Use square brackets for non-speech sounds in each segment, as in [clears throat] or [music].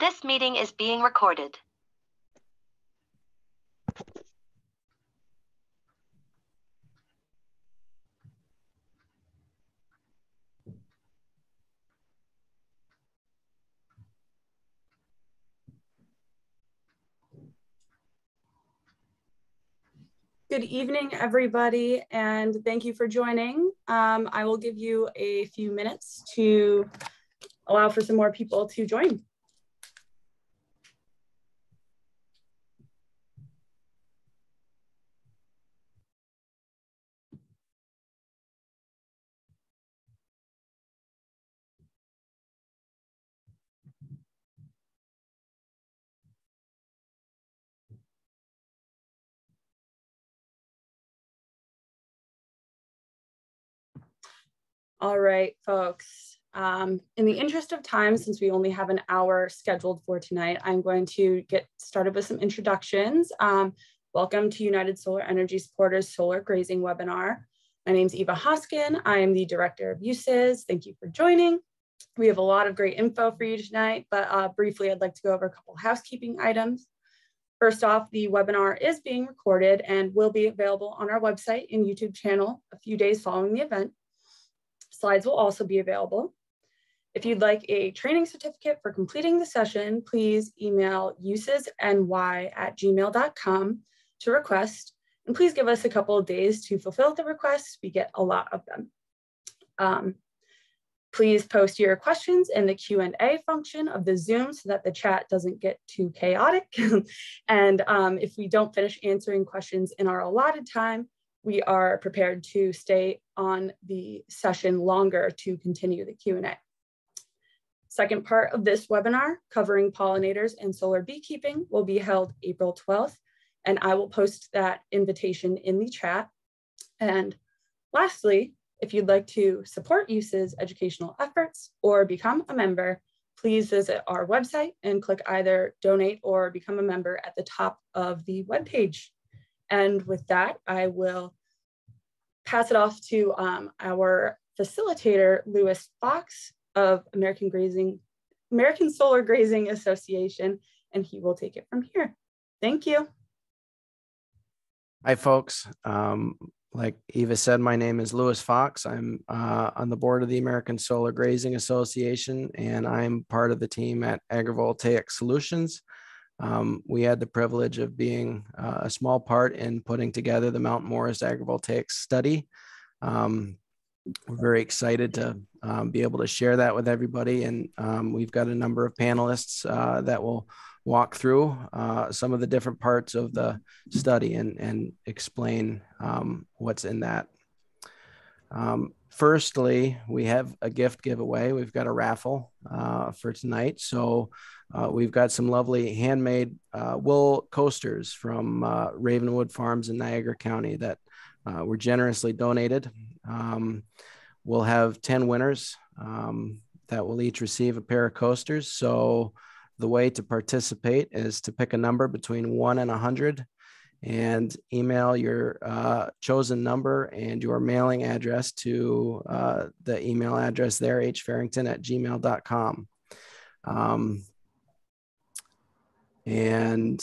This meeting is being recorded. Good evening, everybody, and thank you for joining. Um, I will give you a few minutes to allow for some more people to join. All right, folks. Um, in the interest of time, since we only have an hour scheduled for tonight, I'm going to get started with some introductions. Um, welcome to United Solar Energy Supporters Solar Grazing webinar. My name is Eva Hoskin. I am the Director of USES. Thank you for joining. We have a lot of great info for you tonight, but uh, briefly, I'd like to go over a couple housekeeping items. First off, the webinar is being recorded and will be available on our website and YouTube channel a few days following the event. Slides will also be available. If you'd like a training certificate for completing the session, please email usesny at gmail.com to request. And please give us a couple of days to fulfill the request. We get a lot of them. Um, please post your questions in the Q&A function of the Zoom so that the chat doesn't get too chaotic. [laughs] and um, if we don't finish answering questions in our allotted time, we are prepared to stay on the session longer to continue the Q&A. Second part of this webinar covering pollinators and solar beekeeping will be held April 12th, and I will post that invitation in the chat. And lastly, if you'd like to support USE's educational efforts or become a member, please visit our website and click either donate or become a member at the top of the webpage. And with that, I will pass it off to um, our facilitator, Lewis Fox of American Grazing, American Solar Grazing Association, and he will take it from here. Thank you. Hi, folks. Um, like Eva said, my name is Lewis Fox. I'm uh, on the board of the American Solar Grazing Association, and I'm part of the team at Agrivoltaic Solutions. Um, we had the privilege of being uh, a small part in putting together the Mount Morris agrivoltaic study. Um, we're very excited to um, be able to share that with everybody. And um, we've got a number of panelists uh, that will walk through uh, some of the different parts of the study and, and explain um, what's in that. Um, firstly, we have a gift giveaway. We've got a raffle uh, for tonight. So uh, we've got some lovely handmade uh, wool coasters from uh, Ravenwood Farms in Niagara County that uh, were generously donated. Um, we'll have 10 winners um, that will each receive a pair of coasters. So the way to participate is to pick a number between one and 100 and email your uh, chosen number and your mailing address to uh, the email address there, hfarrington at gmail.com. Um, and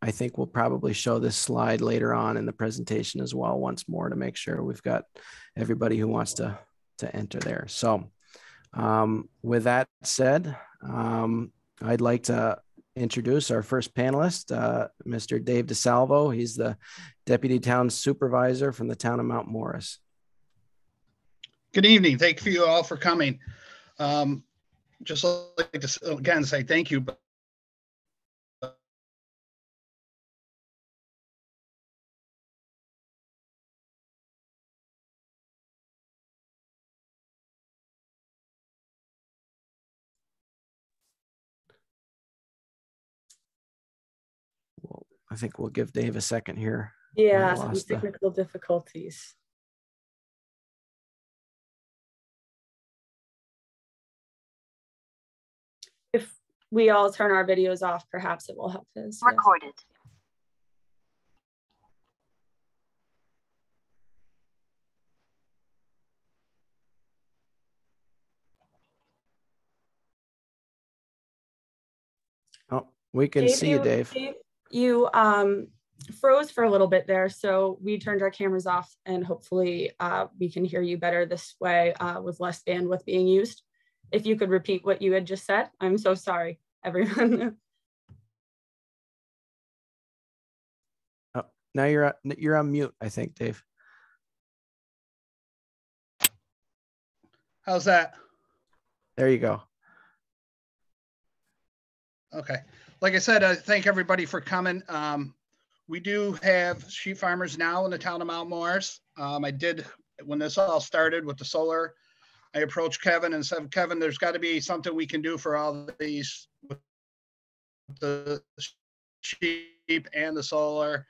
I think we'll probably show this slide later on in the presentation as well, once more to make sure we've got everybody who wants to, to enter there. So um, with that said, um, I'd like to introduce our first panelist, uh, Mr. Dave DiSalvo. He's the Deputy Town Supervisor from the town of Mount Morris. Good evening. Thank you all for coming. Um, just like to again say thank you, but I think we'll give Dave a second here. Yeah, some technical the... difficulties. If we all turn our videos off, perhaps it will help us. Recorded. Yes. We can see you, Dave. You um, froze for a little bit there, so we turned our cameras off and hopefully uh, we can hear you better this way uh, with less bandwidth being used. If you could repeat what you had just said, I'm so sorry, [laughs] everyone. oh, now you're you're on mute, I think, Dave. How's that? There you go. Okay. Like I said, I thank everybody for coming. Um, we do have sheep farmers now in the town of Mount Morris. Um, I did, when this all started with the solar, I approached Kevin and said, Kevin, there's got to be something we can do for all these, the sheep and the solar.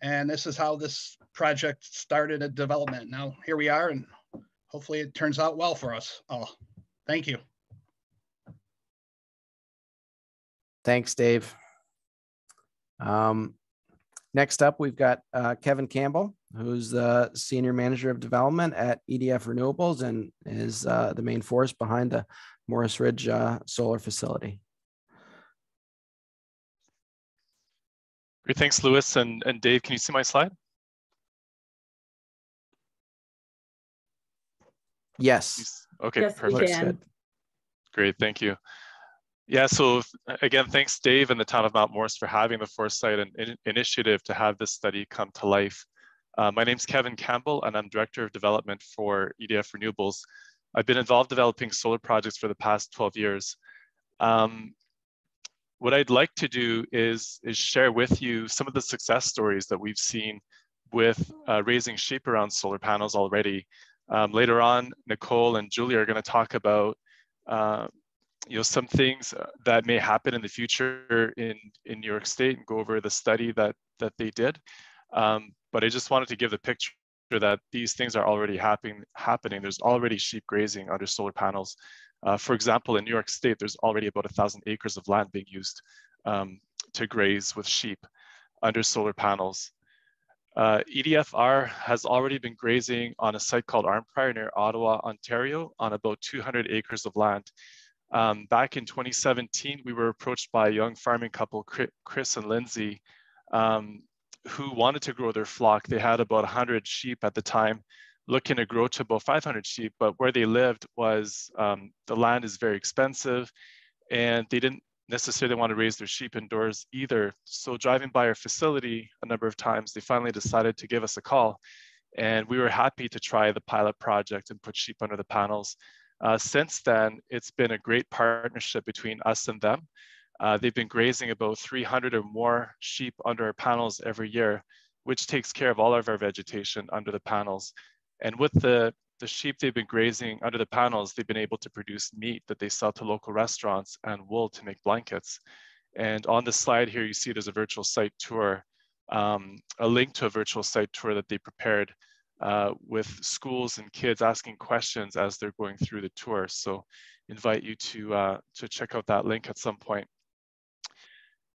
And this is how this project started at development. Now here we are and hopefully it turns out well for us all. Thank you. Thanks, Dave. Um, next up, we've got uh, Kevin Campbell, who's the Senior Manager of Development at EDF Renewables and is uh, the main force behind the Morris Ridge uh, solar facility. Great, thanks, Lewis. And, and Dave, can you see my slide? Yes. Okay, yes, perfect. Great, thank you. Yeah, so again, thanks Dave and the town of Mount Morris for having the foresight and in initiative to have this study come to life. Uh, my name is Kevin Campbell and I'm Director of Development for EDF Renewables. I've been involved developing solar projects for the past 12 years. Um, what I'd like to do is, is share with you some of the success stories that we've seen with uh, raising sheep around solar panels already. Um, later on, Nicole and Julie are gonna talk about uh, you know some things uh, that may happen in the future in in New York State and go over the study that that they did. Um, but I just wanted to give the picture that these things are already happening. Happening. There's already sheep grazing under solar panels. Uh, for example, in New York State, there's already about a thousand acres of land being used um, to graze with sheep under solar panels. Uh, EDFR has already been grazing on a site called Arnprior near Ottawa, Ontario, on about 200 acres of land. Um, back in 2017, we were approached by a young farming couple, Chris and Lindsay, um, who wanted to grow their flock. They had about 100 sheep at the time, looking to grow to about 500 sheep, but where they lived was um, the land is very expensive and they didn't necessarily want to raise their sheep indoors either. So driving by our facility a number of times, they finally decided to give us a call. And we were happy to try the pilot project and put sheep under the panels. Uh, since then, it's been a great partnership between us and them. Uh, they've been grazing about 300 or more sheep under our panels every year, which takes care of all of our vegetation under the panels. And with the, the sheep they've been grazing under the panels, they've been able to produce meat that they sell to local restaurants and wool to make blankets. And on the slide here, you see there's a virtual site tour, um, a link to a virtual site tour that they prepared uh, with schools and kids asking questions as they're going through the tour. So invite you to, uh, to check out that link at some point.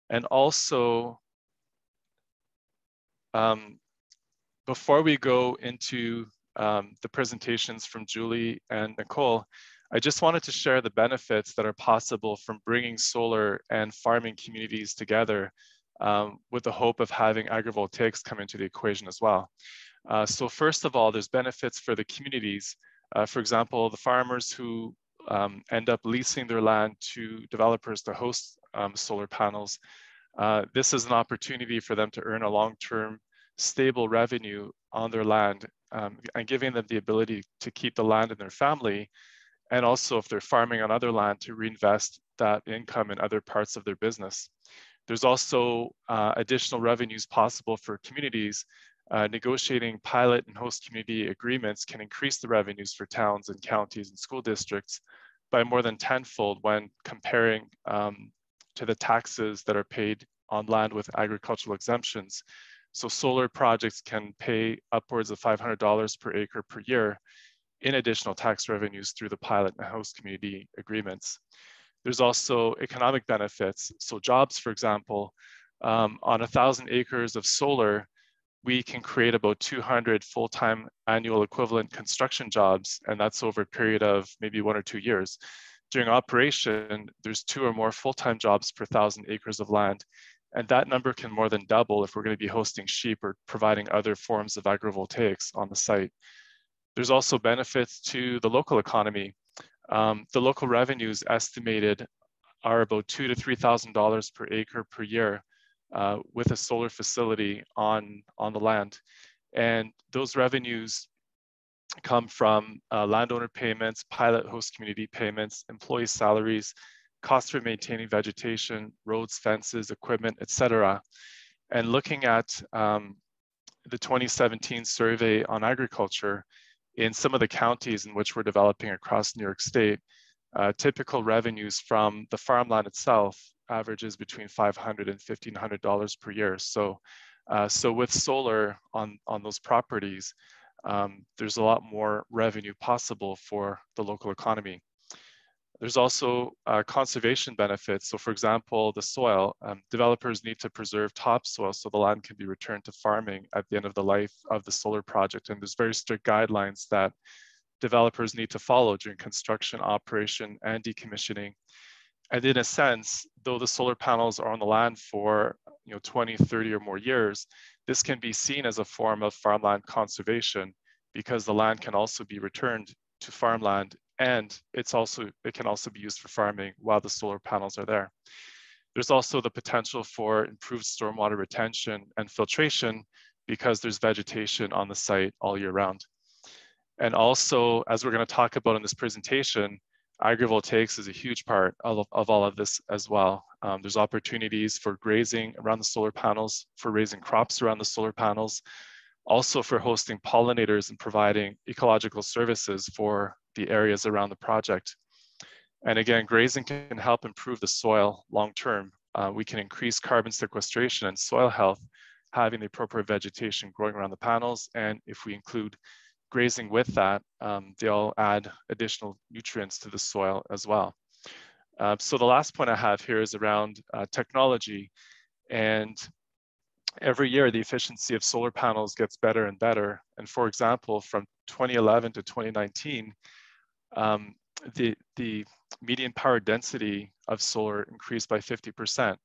And also, um, before we go into um, the presentations from Julie and Nicole, I just wanted to share the benefits that are possible from bringing solar and farming communities together um, with the hope of having agrivoltaics come into the equation as well. Uh, so first of all, there's benefits for the communities. Uh, for example, the farmers who um, end up leasing their land to developers to host um, solar panels. Uh, this is an opportunity for them to earn a long-term stable revenue on their land um, and giving them the ability to keep the land in their family. And also if they're farming on other land to reinvest that income in other parts of their business. There's also uh, additional revenues possible for communities uh, negotiating pilot and host community agreements can increase the revenues for towns and counties and school districts by more than tenfold when comparing um, to the taxes that are paid on land with agricultural exemptions. So solar projects can pay upwards of $500 per acre per year in additional tax revenues through the pilot and host community agreements. There's also economic benefits. So jobs, for example, um, on a thousand acres of solar, we can create about 200 full-time annual equivalent construction jobs, and that's over a period of maybe one or two years. during operation, there's two or more full-time jobs per thousand acres of land. And that number can more than double if we're going to be hosting sheep or providing other forms of agrivoltaics on the site. There's also benefits to the local economy. Um, the local revenues estimated are about two to three thousand dollars per acre per year uh, with a solar facility on on the land, and those revenues come from uh, landowner payments, pilot host community payments, employee salaries, costs for maintaining vegetation, roads, fences, equipment, etc. And looking at um, the 2017 survey on agriculture in some of the counties in which we're developing across New York State, uh, typical revenues from the farmland itself averages between 500 and $1,500 per year. So, uh, so with solar on, on those properties, um, there's a lot more revenue possible for the local economy. There's also uh, conservation benefits. So for example, the soil, um, developers need to preserve topsoil so the land can be returned to farming at the end of the life of the solar project. And there's very strict guidelines that developers need to follow during construction, operation, and decommissioning. And in a sense, though the solar panels are on the land for you know 20, 30 or more years, this can be seen as a form of farmland conservation because the land can also be returned to farmland and it's also it can also be used for farming while the solar panels are there. There's also the potential for improved stormwater retention and filtration because there's vegetation on the site all year round. And also, as we're going to talk about in this presentation, agrivoltaics is a huge part of, of all of this as well. Um, there's opportunities for grazing around the solar panels, for raising crops around the solar panels, also for hosting pollinators and providing ecological services for the areas around the project. And again, grazing can help improve the soil long-term. Uh, we can increase carbon sequestration and soil health, having the appropriate vegetation growing around the panels. And if we include grazing with that, um, they'll add additional nutrients to the soil as well. Uh, so the last point I have here is around uh, technology. And every year, the efficiency of solar panels gets better and better. And for example, from 2011 to 2019, um, the, the median power density of solar increased by 50%,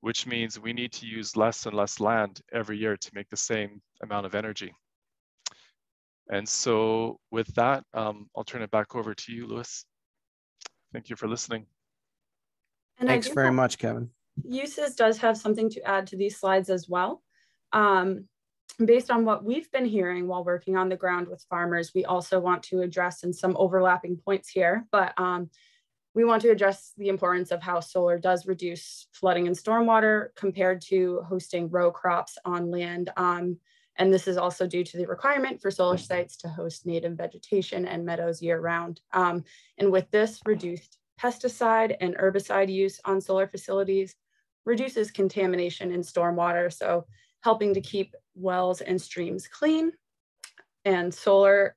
which means we need to use less and less land every year to make the same amount of energy. And so with that, um, I'll turn it back over to you, Lewis. Thank you for listening. And Thanks very much, Kevin. USES does have something to add to these slides as well. Um, based on what we've been hearing while working on the ground with farmers, we also want to address in some overlapping points here, but um, we want to address the importance of how solar does reduce flooding and stormwater compared to hosting row crops on land. Um, and this is also due to the requirement for solar sites to host native vegetation and meadows year round. Um, and with this reduced pesticide and herbicide use on solar facilities reduces contamination in stormwater. So helping to keep wells and streams clean. And solar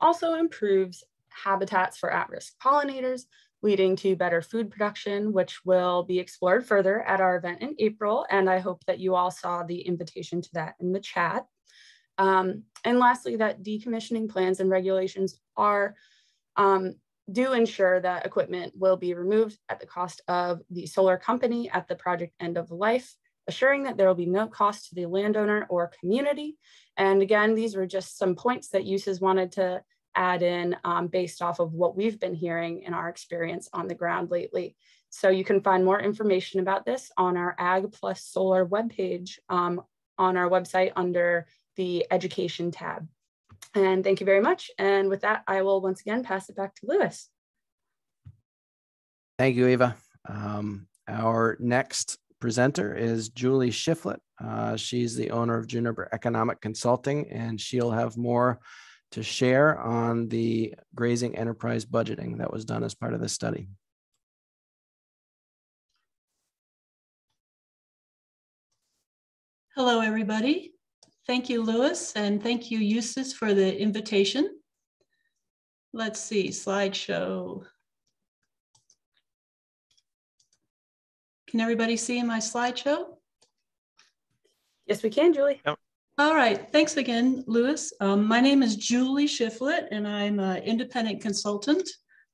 also improves habitats for at-risk pollinators, leading to better food production, which will be explored further at our event in April. And I hope that you all saw the invitation to that in the chat. Um, and lastly, that decommissioning plans and regulations are um, do ensure that equipment will be removed at the cost of the solar company at the project end of life, assuring that there will be no cost to the landowner or community. And again, these were just some points that USES wanted to add in um, based off of what we've been hearing in our experience on the ground lately. So you can find more information about this on our Ag Plus Solar webpage um, on our website under the education tab. And thank you very much. And with that, I will once again pass it back to Lewis. Thank you, Eva. Um, our next presenter is Julie Shiflett. Uh, she's the owner of Juniper Economic Consulting, and she'll have more to share on the grazing enterprise budgeting that was done as part of this study. Hello, everybody. Thank you, Lewis, and thank you, USES, for the invitation. Let's see, slideshow. Can everybody see my slideshow? Yes, we can, Julie. Yep. All right, thanks again, Lewis. Um, my name is Julie Shiflett, and I'm an independent consultant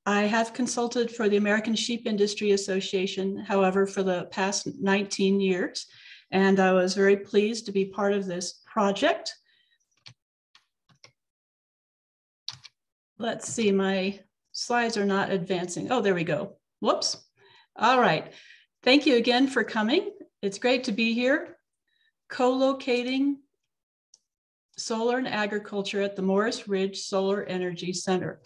I have consulted for the American Sheep Industry Association, however, for the past 19 years, and I was very pleased to be part of this project. Let's see, my slides are not advancing. Oh, there we go. Whoops. All right. Thank you again for coming. It's great to be here, co-locating solar and agriculture at the Morris Ridge Solar Energy Center.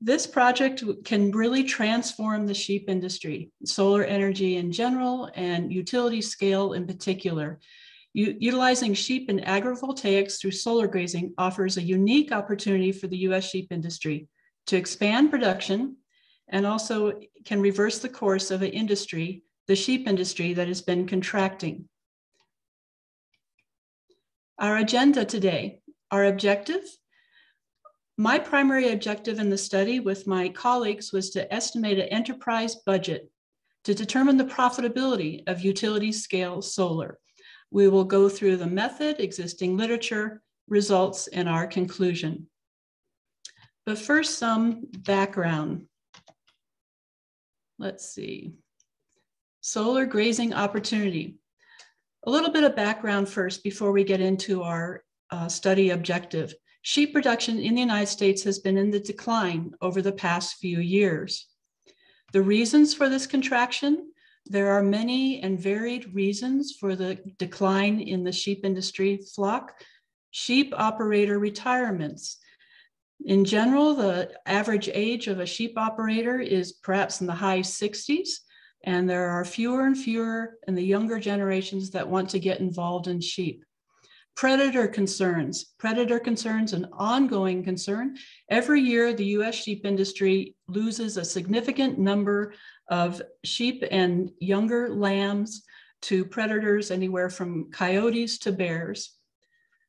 This project can really transform the sheep industry, solar energy in general, and utility scale in particular. U utilizing sheep and agrivoltaics through solar grazing offers a unique opportunity for the US sheep industry to expand production and also can reverse the course of an industry, the sheep industry that has been contracting. Our agenda today, our objective. My primary objective in the study with my colleagues was to estimate an enterprise budget to determine the profitability of utility scale solar. We will go through the method, existing literature, results, and our conclusion. But first, some background. Let's see. Solar grazing opportunity. A little bit of background first before we get into our uh, study objective. Sheep production in the United States has been in the decline over the past few years. The reasons for this contraction, there are many and varied reasons for the decline in the sheep industry flock. Sheep operator retirements. In general, the average age of a sheep operator is perhaps in the high 60s, and there are fewer and fewer in the younger generations that want to get involved in sheep. Predator concerns, predator concerns, an ongoing concern. Every year, the US sheep industry loses a significant number of sheep and younger lambs to predators, anywhere from coyotes to bears.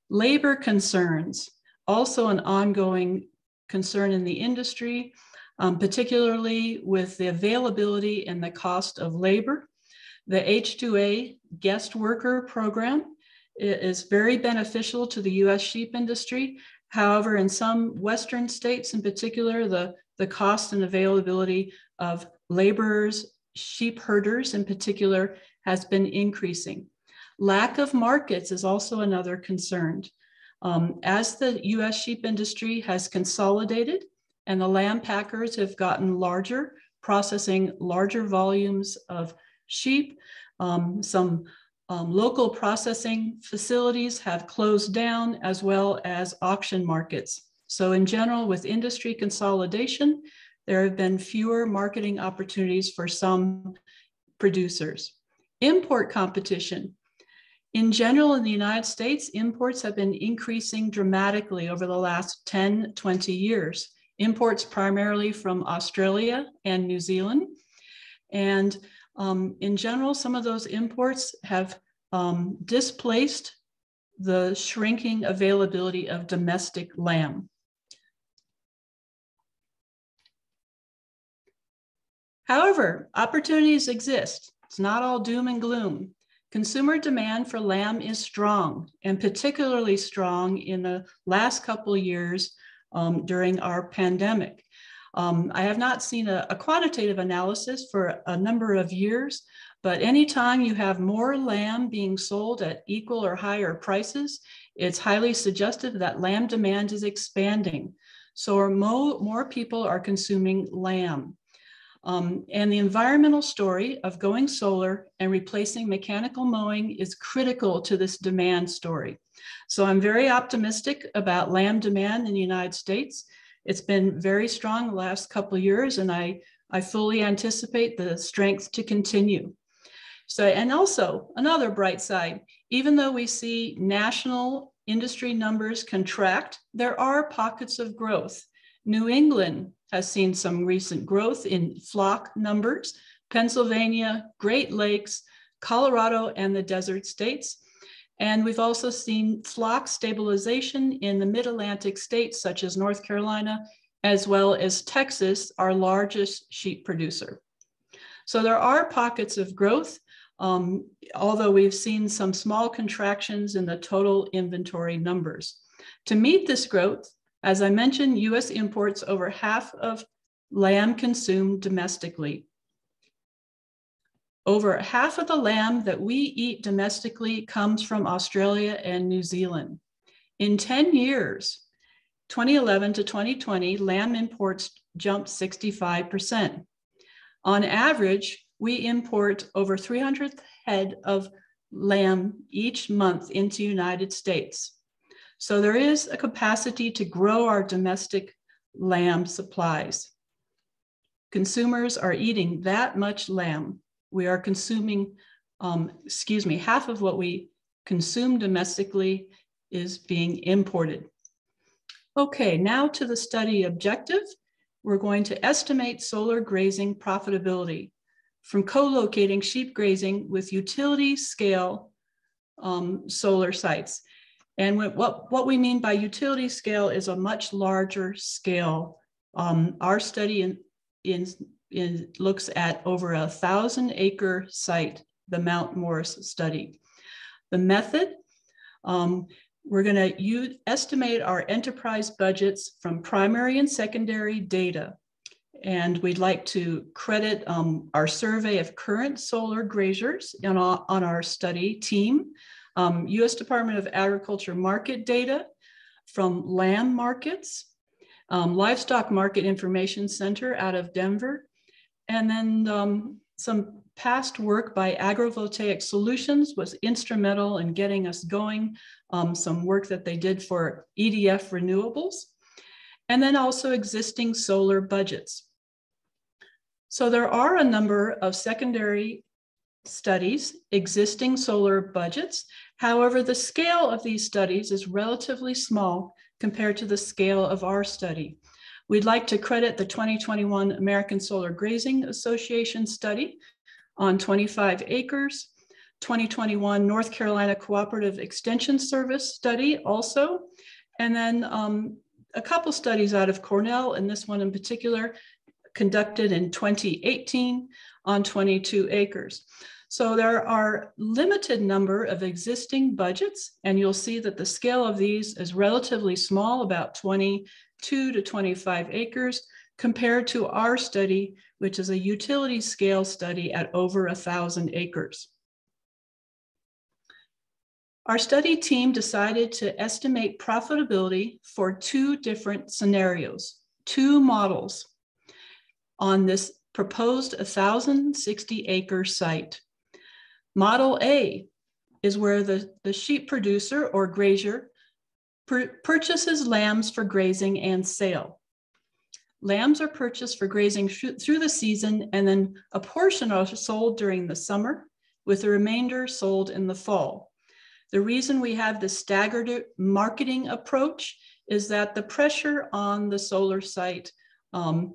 Labor concerns, also an ongoing concern in the industry um, particularly with the availability and the cost of labor. The H2A guest worker program is very beneficial to the US sheep industry. However, in some Western states in particular, the, the cost and availability of laborers, sheep herders in particular, has been increasing. Lack of markets is also another concern. Um, as the US sheep industry has consolidated, and the lamb packers have gotten larger, processing larger volumes of sheep. Um, some um, local processing facilities have closed down as well as auction markets. So in general, with industry consolidation, there have been fewer marketing opportunities for some producers. Import competition. In general, in the United States, imports have been increasing dramatically over the last 10, 20 years imports primarily from Australia and New Zealand. And um, in general, some of those imports have um, displaced the shrinking availability of domestic lamb. However, opportunities exist. It's not all doom and gloom. Consumer demand for lamb is strong and particularly strong in the last couple years um, during our pandemic. Um, I have not seen a, a, quantitative analysis for a number of years, but anytime you have more lamb being sold at equal or higher prices, it's highly suggestive that lamb demand is expanding. So more, more people are consuming lamb. Um, and the environmental story of going solar and replacing mechanical mowing is critical to this demand story. So I'm very optimistic about lamb demand in the United States. It's been very strong the last couple years, and I, I fully anticipate the strength to continue. So, and also another bright side, even though we see national industry numbers contract, there are pockets of growth. New England has seen some recent growth in flock numbers, Pennsylvania, Great Lakes, Colorado, and the desert states. And we've also seen flock stabilization in the mid-Atlantic states such as North Carolina, as well as Texas, our largest sheep producer. So there are pockets of growth, um, although we've seen some small contractions in the total inventory numbers. To meet this growth, as I mentioned, US imports over half of lamb consumed domestically. Over half of the lamb that we eat domestically comes from Australia and New Zealand. In 10 years, 2011 to 2020, lamb imports jumped 65%. On average, we import over 300 head of lamb each month into United States. So there is a capacity to grow our domestic lamb supplies. Consumers are eating that much lamb. We are consuming, um, excuse me, half of what we consume domestically is being imported. Okay, now to the study objective. We're going to estimate solar grazing profitability from co-locating sheep grazing with utility scale um, solar sites. And what, what we mean by utility scale is a much larger scale. Um, our study in, in, in looks at over a thousand acre site, the Mount Morris study. The method, um, we're gonna estimate our enterprise budgets from primary and secondary data. And we'd like to credit um, our survey of current solar grazers on, on our study team um, US Department of Agriculture market data from lamb markets, um, Livestock Market Information Center out of Denver, and then um, some past work by Agrivoltaic Solutions was instrumental in getting us going, um, some work that they did for EDF renewables, and then also existing solar budgets. So there are a number of secondary studies, existing solar budgets. However, the scale of these studies is relatively small compared to the scale of our study. We'd like to credit the 2021 American Solar Grazing Association study on 25 acres, 2021 North Carolina Cooperative Extension Service study also, and then um, a couple studies out of Cornell, and this one in particular, conducted in 2018 on 22 acres. So there are limited number of existing budgets, and you'll see that the scale of these is relatively small, about 22 to 25 acres, compared to our study, which is a utility scale study at over a thousand acres. Our study team decided to estimate profitability for two different scenarios, two models on this proposed 1,060 acre site. Model A is where the, the sheep producer or grazier purchases lambs for grazing and sale. Lambs are purchased for grazing through the season, and then a portion are sold during the summer, with the remainder sold in the fall. The reason we have the staggered marketing approach is that the pressure on the solar site um,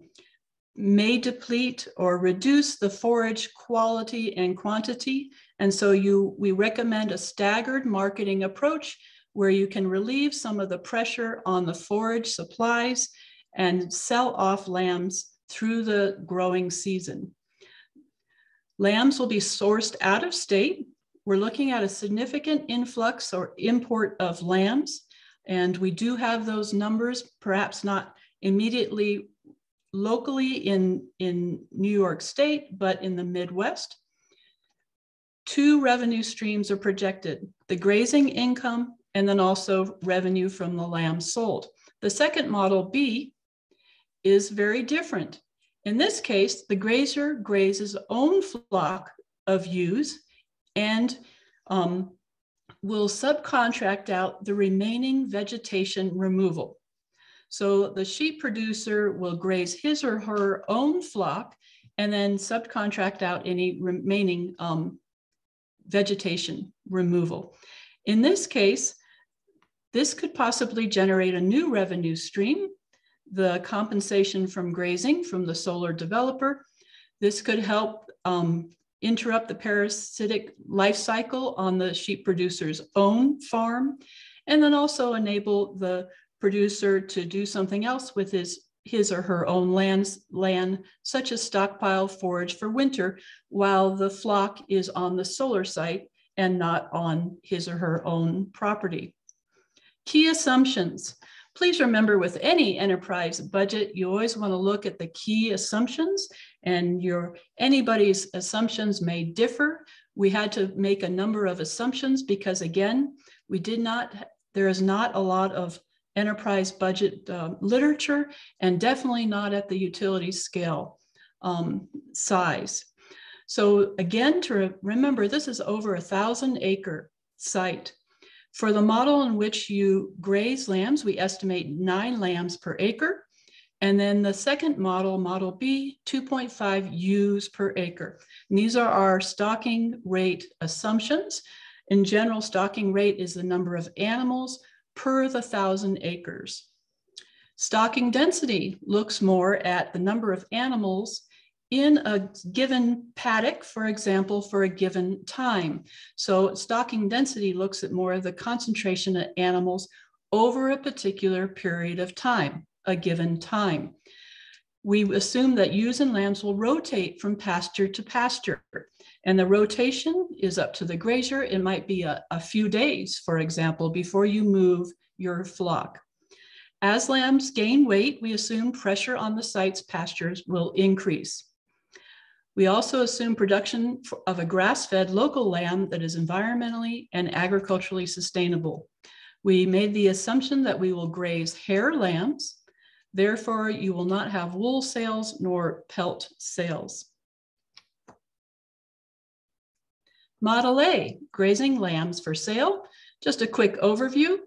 may deplete or reduce the forage quality and quantity. And so you, we recommend a staggered marketing approach where you can relieve some of the pressure on the forage supplies and sell off lambs through the growing season. Lambs will be sourced out of state. We're looking at a significant influx or import of lambs, and we do have those numbers, perhaps not immediately locally in, in New York State, but in the Midwest. Two revenue streams are projected, the grazing income and then also revenue from the lamb sold. The second model, B, is very different. In this case, the grazer grazes own flock of ewes and um, will subcontract out the remaining vegetation removal. So the sheep producer will graze his or her own flock and then subcontract out any remaining um, vegetation removal. In this case, this could possibly generate a new revenue stream, the compensation from grazing from the solar developer. This could help um, interrupt the parasitic life cycle on the sheep producer's own farm, and then also enable the producer to do something else with his his or her own lands, land, such as stockpile forage for winter, while the flock is on the solar site and not on his or her own property. Key assumptions. Please remember with any enterprise budget, you always want to look at the key assumptions and your anybody's assumptions may differ. We had to make a number of assumptions because again, we did not, there is not a lot of enterprise budget uh, literature and definitely not at the utility scale um, size. So again, to re remember, this is over a thousand acre site. For the model in which you graze lambs, we estimate nine lambs per acre. And then the second model, model B, 2.5 ewes per acre. And these are our stocking rate assumptions. In general, stocking rate is the number of animals per the thousand acres. Stocking density looks more at the number of animals in a given paddock, for example, for a given time. So stocking density looks at more of the concentration of animals over a particular period of time, a given time. We assume that ewes and lambs will rotate from pasture to pasture. And the rotation is up to the grazier. It might be a, a few days, for example, before you move your flock. As lambs gain weight, we assume pressure on the site's pastures will increase. We also assume production of a grass-fed local lamb that is environmentally and agriculturally sustainable. We made the assumption that we will graze hair lambs. Therefore, you will not have wool sales nor pelt sales. Model A, grazing lambs for sale. Just a quick overview.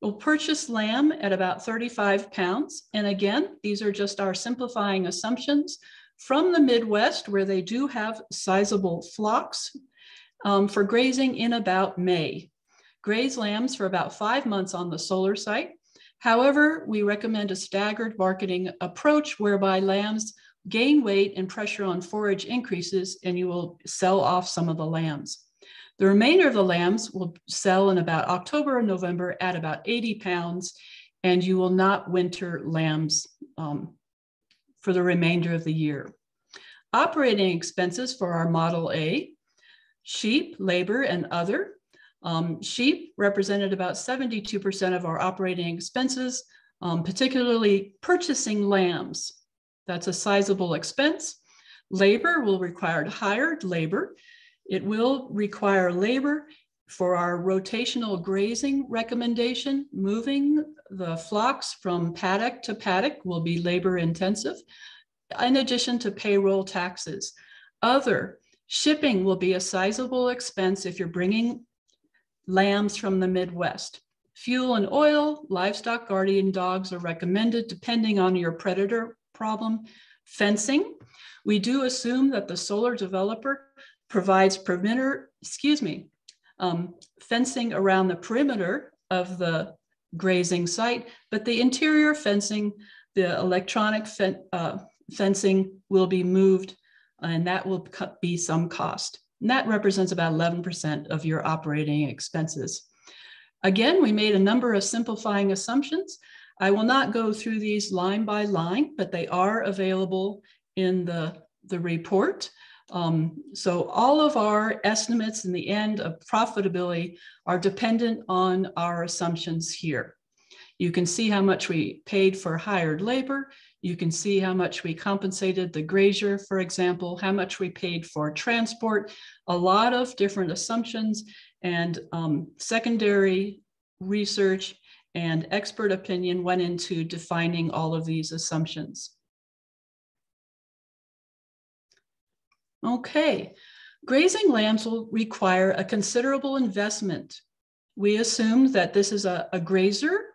We'll purchase lamb at about 35 pounds. And again, these are just our simplifying assumptions from the Midwest, where they do have sizable flocks um, for grazing in about May. Graze lambs for about five months on the solar site. However, we recommend a staggered marketing approach whereby lambs gain weight and pressure on forage increases and you will sell off some of the lambs. The remainder of the lambs will sell in about October and November at about 80 pounds and you will not winter lambs um, for the remainder of the year. Operating expenses for our Model A, sheep, labor, and other. Um, sheep represented about 72% of our operating expenses, um, particularly purchasing lambs. That's a sizable expense. Labor will require hired labor. It will require labor for our rotational grazing recommendation, moving the flocks from paddock to paddock will be labor intensive, in addition to payroll taxes. Other shipping will be a sizable expense if you're bringing lambs from the Midwest. Fuel and oil, livestock guardian dogs are recommended depending on your predator problem. Fencing, we do assume that the solar developer provides perimeter, excuse me, um, fencing around the perimeter of the grazing site, but the interior fencing, the electronic fen uh, fencing will be moved and that will be some cost. And that represents about 11% of your operating expenses. Again, we made a number of simplifying assumptions. I will not go through these line by line, but they are available in the, the report. Um, so all of our estimates in the end of profitability are dependent on our assumptions here. You can see how much we paid for hired labor. You can see how much we compensated the grazier, for example, how much we paid for transport, a lot of different assumptions and um, secondary research and expert opinion went into defining all of these assumptions. Okay, grazing lands will require a considerable investment. We assumed that this is a, a grazer,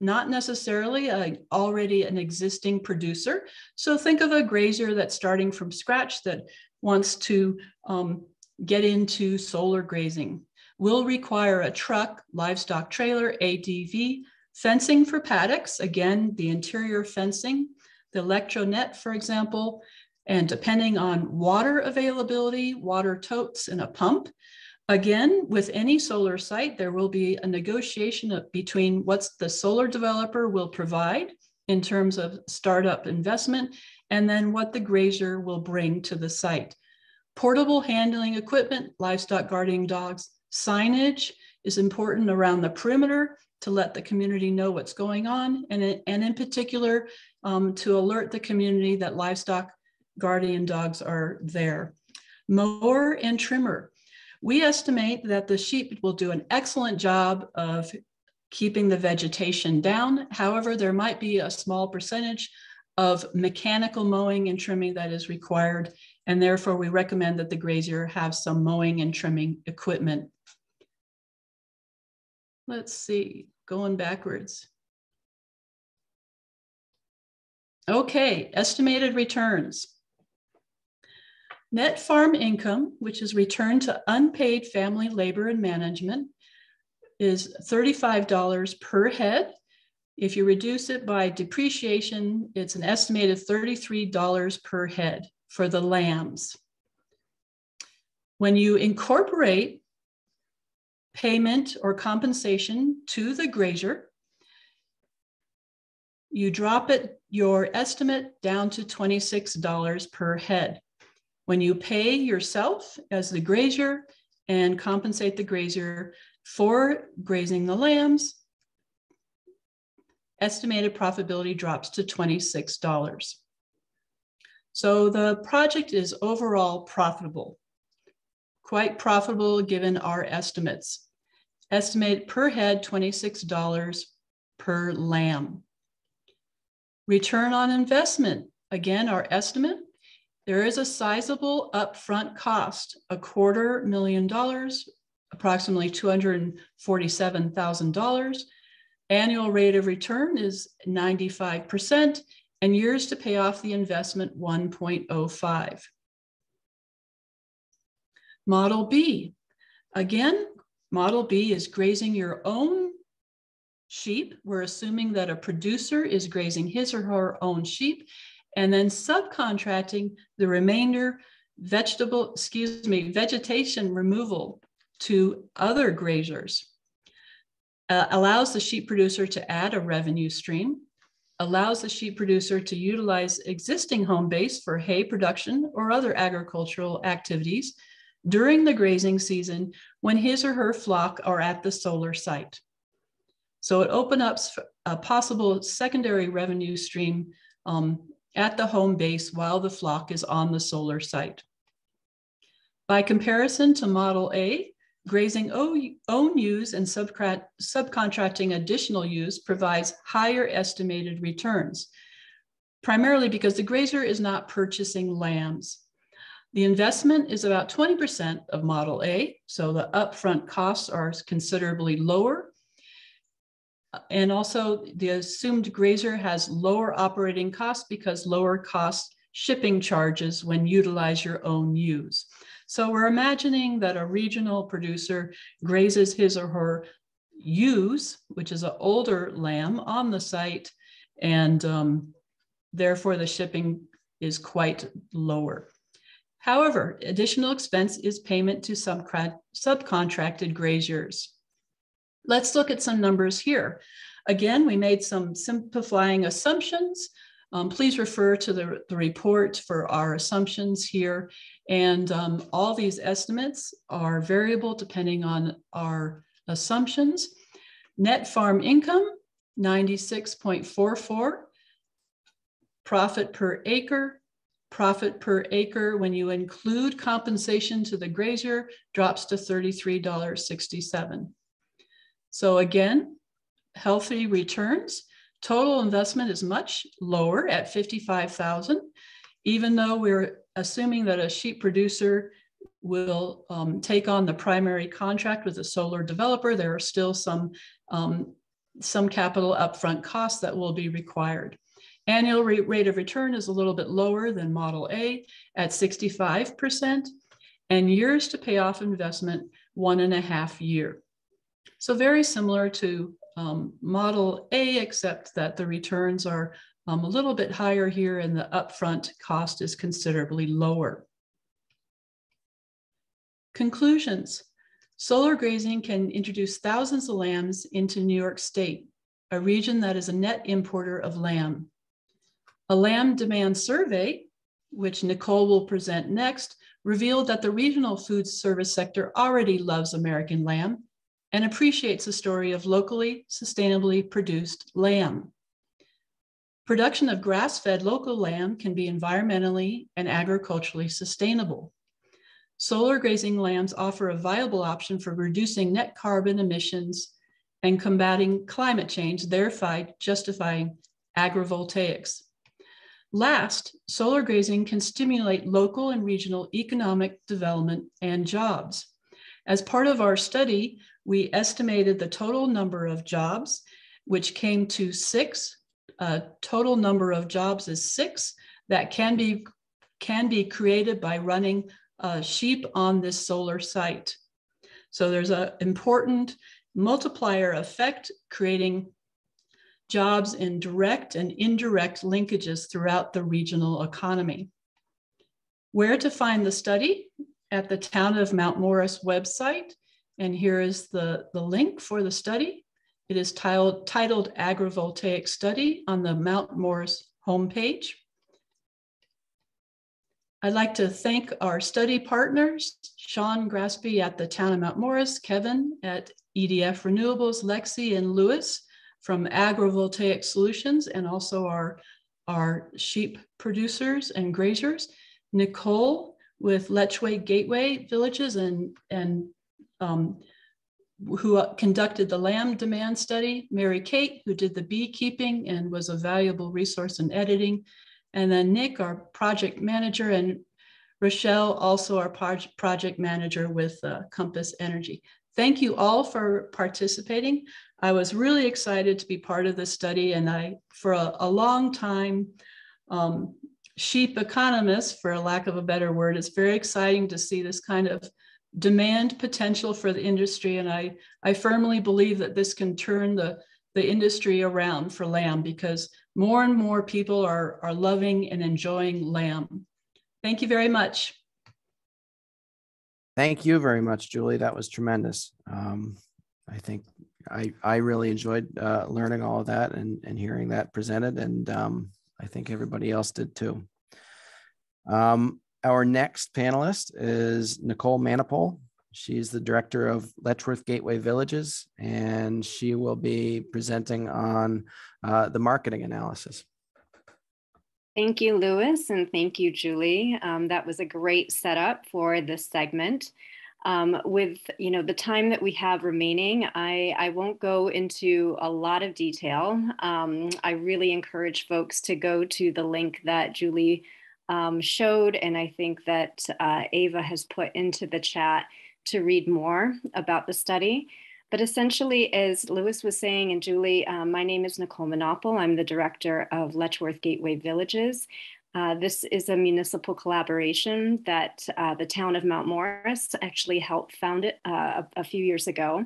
not necessarily a, already an existing producer. So think of a grazer that's starting from scratch that wants to um, get into solar grazing. Will require a truck, livestock trailer, ATV, fencing for paddocks, again, the interior fencing, the electronet, for example, and depending on water availability, water totes and a pump. Again, with any solar site, there will be a negotiation between what the solar developer will provide in terms of startup investment and then what the grazer will bring to the site. Portable handling equipment, livestock guarding dogs, signage is important around the perimeter to let the community know what's going on, and, and in particular, um, to alert the community that livestock guardian dogs are there. Mower and trimmer. We estimate that the sheep will do an excellent job of keeping the vegetation down. However, there might be a small percentage of mechanical mowing and trimming that is required, and therefore we recommend that the grazier have some mowing and trimming equipment. Let's see, going backwards. Okay, estimated returns. Net farm income, which is return to unpaid family labor and management, is $35 per head. If you reduce it by depreciation, it's an estimated $33 per head for the lambs. When you incorporate payment or compensation to the grazier, you drop it, your estimate down to $26 per head. When you pay yourself as the grazier and compensate the grazier for grazing the lambs, estimated profitability drops to $26. So the project is overall profitable, quite profitable given our estimates. Estimate per head $26 per lamb. Return on investment, again, our estimate there is a sizable upfront cost, a quarter million dollars, approximately $247,000. Annual rate of return is 95%, and years to pay off the investment 1.05. Model B. Again, Model B is grazing your own sheep. We're assuming that a producer is grazing his or her own sheep and then subcontracting the remainder vegetable, excuse me, vegetation removal to other grazers. Uh, allows the sheep producer to add a revenue stream, allows the sheep producer to utilize existing home base for hay production or other agricultural activities during the grazing season when his or her flock are at the solar site. So it opens up a possible secondary revenue stream um, at the home base while the flock is on the solar site. By comparison to Model A, grazing own use and subcontracting additional use provides higher estimated returns, primarily because the grazer is not purchasing lambs. The investment is about 20% of Model A, so the upfront costs are considerably lower and also the assumed grazer has lower operating costs because lower cost shipping charges when utilize your own ewes. So we're imagining that a regional producer grazes his or her ewes, which is an older lamb on the site, and um, therefore the shipping is quite lower. However, additional expense is payment to subcontracted graziers. Let's look at some numbers here. Again, we made some simplifying assumptions. Um, please refer to the, the report for our assumptions here. And um, all these estimates are variable depending on our assumptions. Net farm income, 96.44. Profit per acre, profit per acre when you include compensation to the grazier drops to $33.67. So again, healthy returns. Total investment is much lower at 55,000, even though we're assuming that a sheep producer will um, take on the primary contract with a solar developer. There are still some, um, some capital upfront costs that will be required. Annual rate, rate of return is a little bit lower than Model A at 65%, and years to pay off investment, one and a half year. So very similar to um, Model A, except that the returns are um, a little bit higher here and the upfront cost is considerably lower. Conclusions. Solar grazing can introduce thousands of lambs into New York State, a region that is a net importer of lamb. A lamb demand survey, which Nicole will present next, revealed that the regional food service sector already loves American lamb and appreciates the story of locally, sustainably produced lamb. Production of grass-fed local lamb can be environmentally and agriculturally sustainable. Solar grazing lambs offer a viable option for reducing net carbon emissions and combating climate change, thereby justifying agrivoltaics. Last, solar grazing can stimulate local and regional economic development and jobs. As part of our study, we estimated the total number of jobs, which came to six. Uh, total number of jobs is six that can be, can be created by running uh, sheep on this solar site. So there's an important multiplier effect creating jobs in direct and indirect linkages throughout the regional economy. Where to find the study? At the Town of Mount Morris website. And here is the, the link for the study. It is titled, titled Agrivoltaic Study on the Mount Morris homepage. I'd like to thank our study partners, Sean Graspy at the Town of Mount Morris, Kevin at EDF Renewables, Lexi and Lewis from Agrivoltaic Solutions and also our, our sheep producers and grazers. Nicole with Letchworth Gateway Villages and, and um, who conducted the lamb demand study, Mary Kate, who did the beekeeping and was a valuable resource in editing, and then Nick, our project manager, and Rochelle, also our project manager with uh, Compass Energy. Thank you all for participating. I was really excited to be part of this study and I, for a, a long time, um, sheep economist, for a lack of a better word, it's very exciting to see this kind of demand potential for the industry. And I, I firmly believe that this can turn the, the industry around for lamb because more and more people are, are loving and enjoying lamb. Thank you very much. Thank you very much, Julie. That was tremendous. Um, I think I, I really enjoyed uh, learning all of that and, and hearing that presented. And um, I think everybody else did too. Um, our next panelist is Nicole Manapol. She's the director of Letchworth Gateway Villages, and she will be presenting on uh, the marketing analysis. Thank you, Lewis, and thank you, Julie. Um, that was a great setup for this segment. Um, with you know the time that we have remaining, I, I won't go into a lot of detail. Um, I really encourage folks to go to the link that Julie um, showed, and I think that uh, Ava has put into the chat to read more about the study. But essentially, as Lewis was saying, and Julie, um, my name is Nicole Manapol. I'm the director of Letchworth Gateway Villages. Uh, this is a municipal collaboration that uh, the town of Mount Morris actually helped found it uh, a, a, few years ago.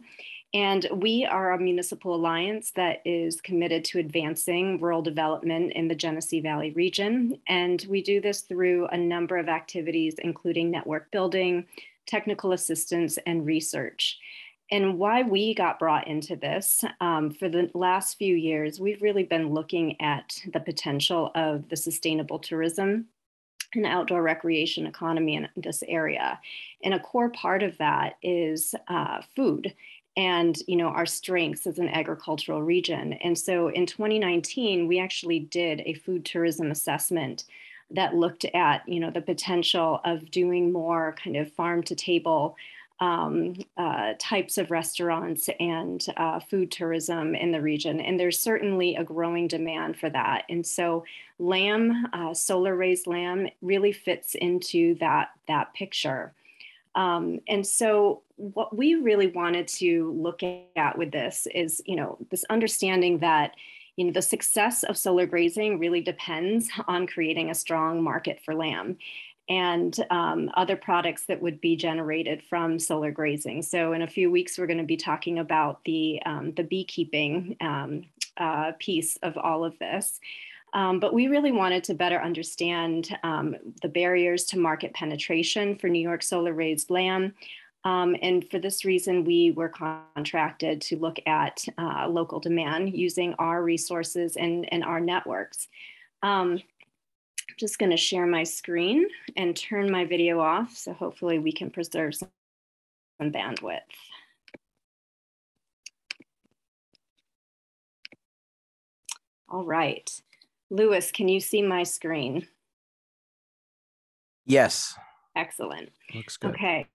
And we are a municipal alliance that is committed to advancing rural development in the Genesee Valley region. And we do this through a number of activities, including network building, technical assistance, and research and why we got brought into this um, for the last few years, we've really been looking at the potential of the sustainable tourism and outdoor recreation economy in this area. And a core part of that is uh, food and you know our strengths as an agricultural region. And so in 2019, we actually did a food tourism assessment that looked at you know the potential of doing more kind of farm to table um, uh, types of restaurants and uh, food tourism in the region. And there's certainly a growing demand for that. And so lamb, uh, solar raised lamb really fits into that, that picture. Um, and so what we really wanted to look at with this is, you know, this understanding that you know, the success of solar grazing really depends on creating a strong market for lamb and um, other products that would be generated from solar grazing. So in a few weeks, we're going to be talking about the, um, the beekeeping um, uh, piece of all of this. Um, but we really wanted to better understand um, the barriers to market penetration for New York Solar Raised Lamb. Um, and for this reason, we were contracted to look at uh, local demand using our resources and, and our networks. Um, I'm just going to share my screen and turn my video off. So hopefully we can preserve some bandwidth. All right. Lewis, can you see my screen? Yes, Excellent. looks good. Okay.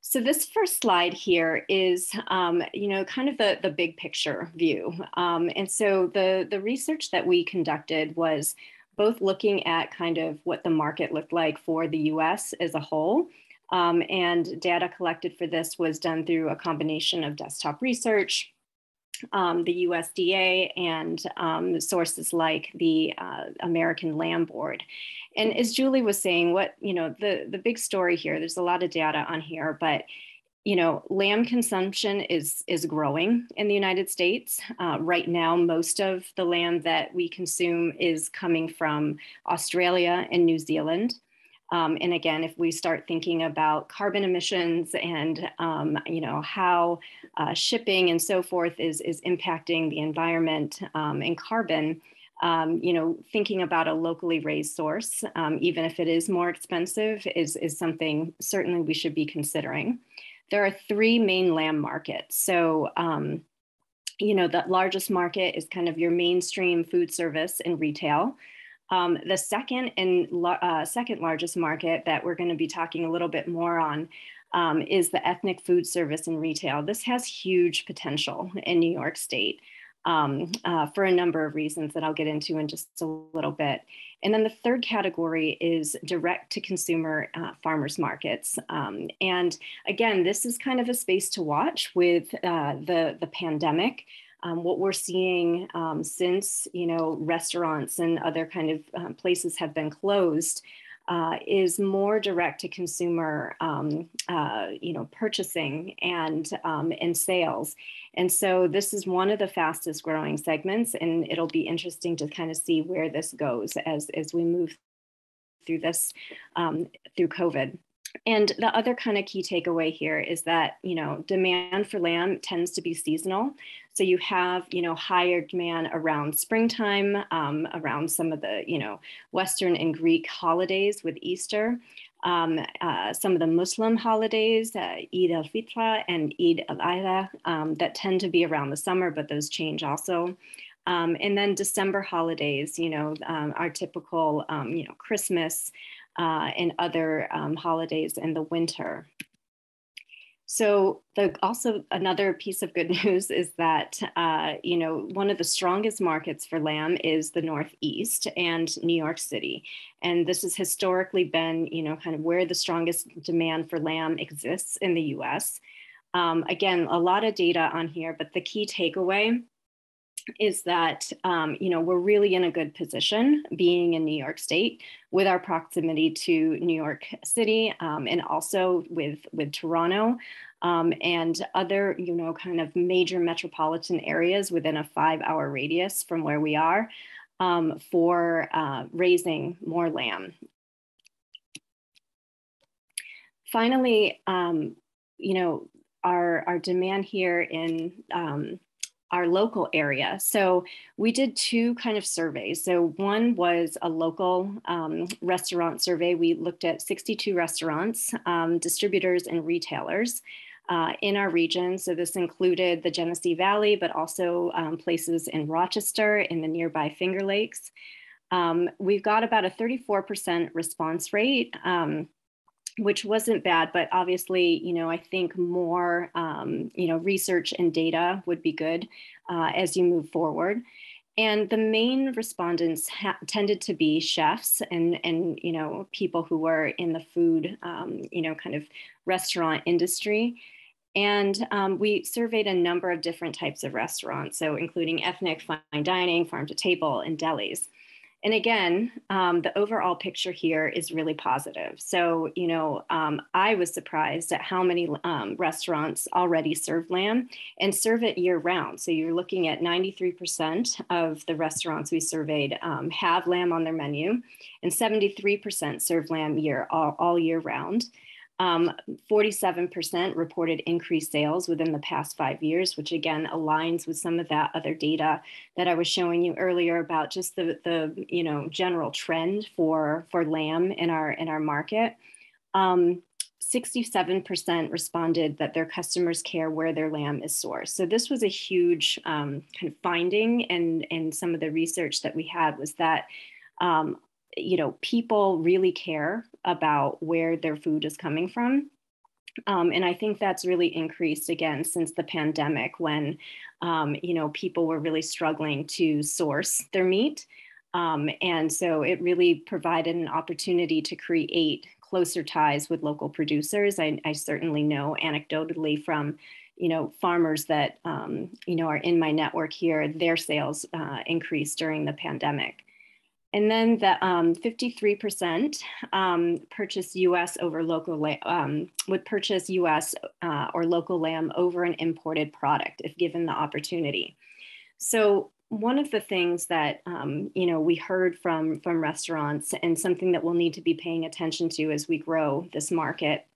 So this first slide here is, um, you know, kind of the, the big picture view. Um, and so the, the research that we conducted was both looking at kind of what the market looked like for the US as a whole. Um, and data collected for this was done through a combination of desktop research, um, the USDA, and um, sources like the uh, American Lamb Board. And as Julie was saying, what, you know, the, the big story here, there's a lot of data on here, but you know, lamb consumption is is growing in the United States. Uh, right now, most of the lamb that we consume is coming from Australia and New Zealand. Um, and again, if we start thinking about carbon emissions and um, you know how uh, shipping and so forth is is impacting the environment um, and carbon, um, you know, thinking about a locally raised source, um, even if it is more expensive, is is something certainly we should be considering there are three main lamb markets. So, um, you know, the largest market is kind of your mainstream food service and retail. Um, the second and uh, second largest market that we're going to be talking a little bit more on um, is the ethnic food service and retail. This has huge potential in New York State um, uh, for a number of reasons that I'll get into in just a little bit. And then the third category is direct to consumer uh, farmers markets. Um, and again, this is kind of a space to watch with uh, the, the pandemic. Um, what we're seeing um, since you know restaurants and other kind of um, places have been closed uh, is more direct to consumer, um, uh, you know, purchasing and um, and sales. And so this is one of the fastest growing segments, and it'll be interesting to kind of see where this goes as as we move through this um, through COVID. And the other kind of key takeaway here is that, you know, demand for lamb tends to be seasonal. So you have, you know, higher demand around springtime, um, around some of the, you know, Western and Greek holidays with Easter. Um, uh, some of the Muslim holidays, uh, Eid al-Fitr and Eid al-Adha, um, that tend to be around the summer, but those change also. Um, and then December holidays, you know, um, our typical, um, you know, Christmas, uh, and other um, holidays in the winter. So the, also another piece of good [laughs] news is that uh, you know one of the strongest markets for lamb is the Northeast and New York City, and this has historically been you know kind of where the strongest demand for lamb exists in the U.S. Um, again, a lot of data on here, but the key takeaway is that um, you know we're really in a good position being in New York State with our proximity to New York City um, and also with with Toronto um, and other you know kind of major metropolitan areas within a five hour radius from where we are um, for uh, raising more lamb. Finally, um, you know our our demand here in um, our local area. So we did two kind of surveys. So one was a local um, restaurant survey. We looked at 62 restaurants, um, distributors, and retailers. Uh, in our region. So this included the Genesee Valley, but also um, places in Rochester, in the nearby Finger Lakes. Um, we've got about a 34% response rate. Um, which wasn't bad, but obviously, you know, I think more, um, you know, research and data would be good uh, as you move forward. And the main respondents tended to be chefs and, and, you know, people who were in the food, um, you know, kind of restaurant industry. And um, we surveyed a number of different types of restaurants, so including ethnic, fine dining, farm to table, and delis. And again, um, the overall picture here is really positive. So, you know, um, I was surprised at how many um, restaurants already serve lamb and serve it year round. So, you're looking at 93% of the restaurants we surveyed um, have lamb on their menu, and 73% serve lamb year all, all year round. Um, 47% reported increased sales within the past five years, which again aligns with some of that other data that I was showing you earlier about just the, the you know general trend for for lamb in our in our market. Um, 67% responded that their customers care where their lamb is sourced. So this was a huge um, kind of finding, and and some of the research that we had was that. Um, you know, people really care about where their food is coming from. Um, and I think that's really increased again since the pandemic when, um, you know, people were really struggling to source their meat. Um, and so it really provided an opportunity to create closer ties with local producers. I, I certainly know anecdotally from, you know, farmers that, um, you know, are in my network here, their sales uh, increased during the pandemic. And then the um, 53% um, purchase US over local, um, would purchase US uh, or local lamb over an imported product if given the opportunity. So one of the things that um, you know we heard from from restaurants and something that we'll need to be paying attention to as we grow this market